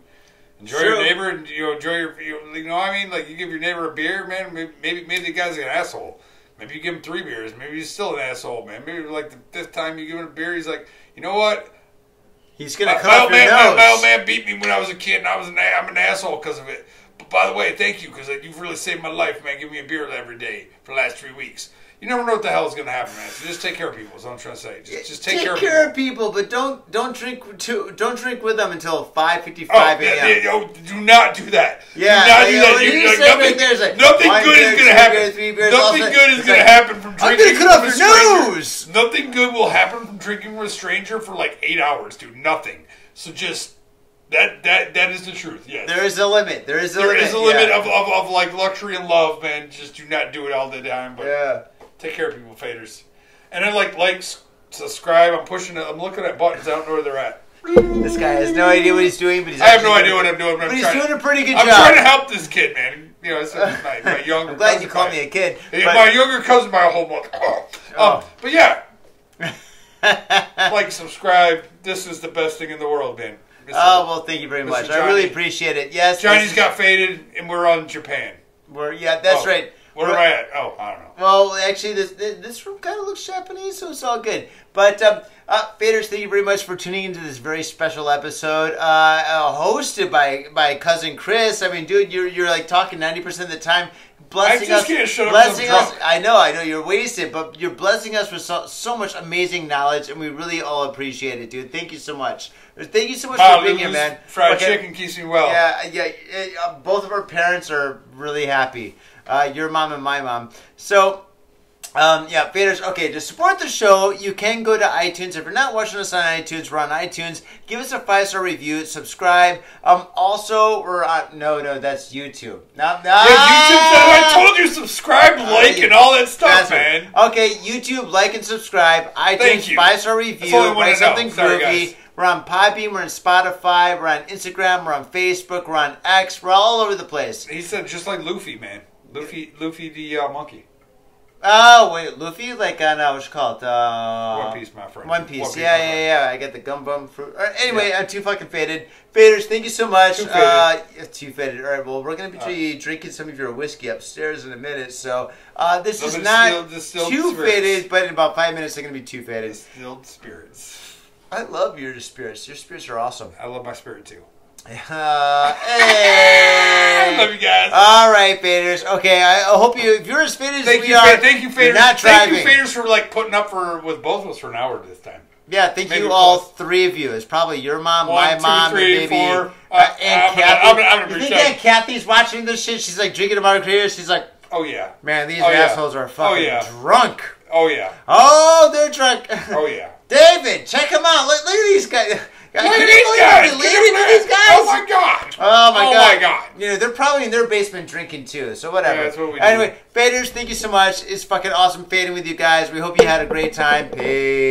Enjoy True. your neighbor, and you know, enjoy your, you you know what I mean? Like you give your neighbor a beer, man. Maybe maybe, maybe the guy's an asshole. Maybe you give him three beers. Maybe he's still an asshole, man. Maybe like the fifth time you give him a beer, he's like, you know what? He's gonna My, cut my old your man, nose. my old man beat me when I was a kid, and I was an I'm an asshole because of it. But by the way, thank you because you've really saved my life, man. Give me a beer every day for the last three weeks. You never know what the hell is going to happen, man. So just take care of people. Is what I'm trying to say. Just, just take, Take care, care of of people, but don't don't drink to don't drink with them until five fifty people. Oh, five yeah, a.m. yeah, oh, do not do that. Yeah, do not do that. You- you say nothing there? It's like, nothing good beer, is going to happen. beers, three beers, nothing good is going to happen from I'm drinking gonna cut off with a your nose. Nothing good will happen from drinking with a stranger for like eight hours, dude. Nothing. So just that that that is the truth. Yes. There is a limit. There is a There limit. is a limit yeah. of, of, of like luxury and love, man. Just do not do it all the time. But yeah. Take care of people, faders. And then like like subscribe. I'm pushing. it. I'm looking at buttons. I don't know where they're at. This guy has no idea what he's doing, but he's. I have no idea what I'm doing. But, I'm But he's trying, doing a pretty good I'm job. trying to help this kid, man. You know, it's my, my younger. I'm glad cousin you called me a kid. But- my younger cousin by a whole month. Oh. Oh. Um, but yeah, like, subscribe. This is the best thing in the world, man. This Oh well, thank you very Mr. much. I really Johnny. appreciate it. Yes, Johnny's this- got faded, and we're on Japan. We're, yeah, that's Oh, right. Where am I at? Oh, I don't know. Well, actually, this this room kind of looks Japanese, so it's all good. But um, uh, faders, thank you very much for tuning into this very special episode, uh, uh, hosted by by cousin Chris. I mean, dude, you're you're like talking ninety percent of the time, blessing just us, can't shut up 'cause I'm blessing us. drunk. I know, I know, you're wasted, but you're blessing us with so, so much amazing knowledge, and we really all appreciate it, dude. Thank you so much. Thank you so much Wow, for being here, man. Fried Okay. chicken keeps me well. Yeah, yeah. uh, both of our parents are really happy. Uh, your mom and my mom. So, um, yeah, faders. Okay, to support the show, you can go to iTunes. If you're not watching us on iTunes, we're on iTunes. Give us a five star review. Subscribe. Um, also, we're on. No, no, that's YouTube. No, no. Yeah, YouTube I told you subscribe, like, and all that stuff, That's man. right. Okay, YouTube, like and subscribe. iTunes, five star review. all I wanna Write something Sorry, groovy. guys. We're on Podbean, we're on Spotify, we're on Instagram, we're on Facebook, we're on X, we're all over the place. He said just like Luffy, man. Luffy, Luffy the uh, monkey. Oh wait, Luffy, like on uh, what's called? Uh, One Piece, my friend. One Piece. One Piece, yeah, yeah, yeah. I got the gum bum fruit. Right, anyway, I'm too fucking faded. Faders, thank you so much. Too faded. Uh, yeah, too faded. All right, well, we're gonna be right. drinking some of your whiskey upstairs in a minute. So uh, this is not distilled- distilled too spirits. faded, but in about five minutes, they're gonna be too faded. Distilled spirits. I love your spirits. Your spirits are awesome. I love my spirit too. Uh, I love you guys. All right, faders. Okay, I I hope you. If you're as faded as thank we you, are, thank you, faders. not Thank you, faders, for like putting up for with both of us for an hour this time. Yeah, thank Maybe you all three of you. It's probably your mom, One, my two, mom, three, and maybe four. uh, Uh, Aunt I'm gonna- Kathy. I'm gonna- I'm gonna you think. Aunt Kathy's watching this shit? She's like drinking a margarita. She's like, Oh yeah. man, these Oh, yeah. assholes are fucking yeah. drunk. Oh yeah. Oh, they're drunk. Oh yeah. David, check them out. Look, look at these guys. Look Can at these guys. Look related at to these guys? Oh my god. Oh my Oh god! my God. You know they're probably in their basement drinking too. So whatever. Yeah, that's what we do. anyway, faders, thank you so much. It's fucking awesome fading with you guys. We hope you had a great time. Peace.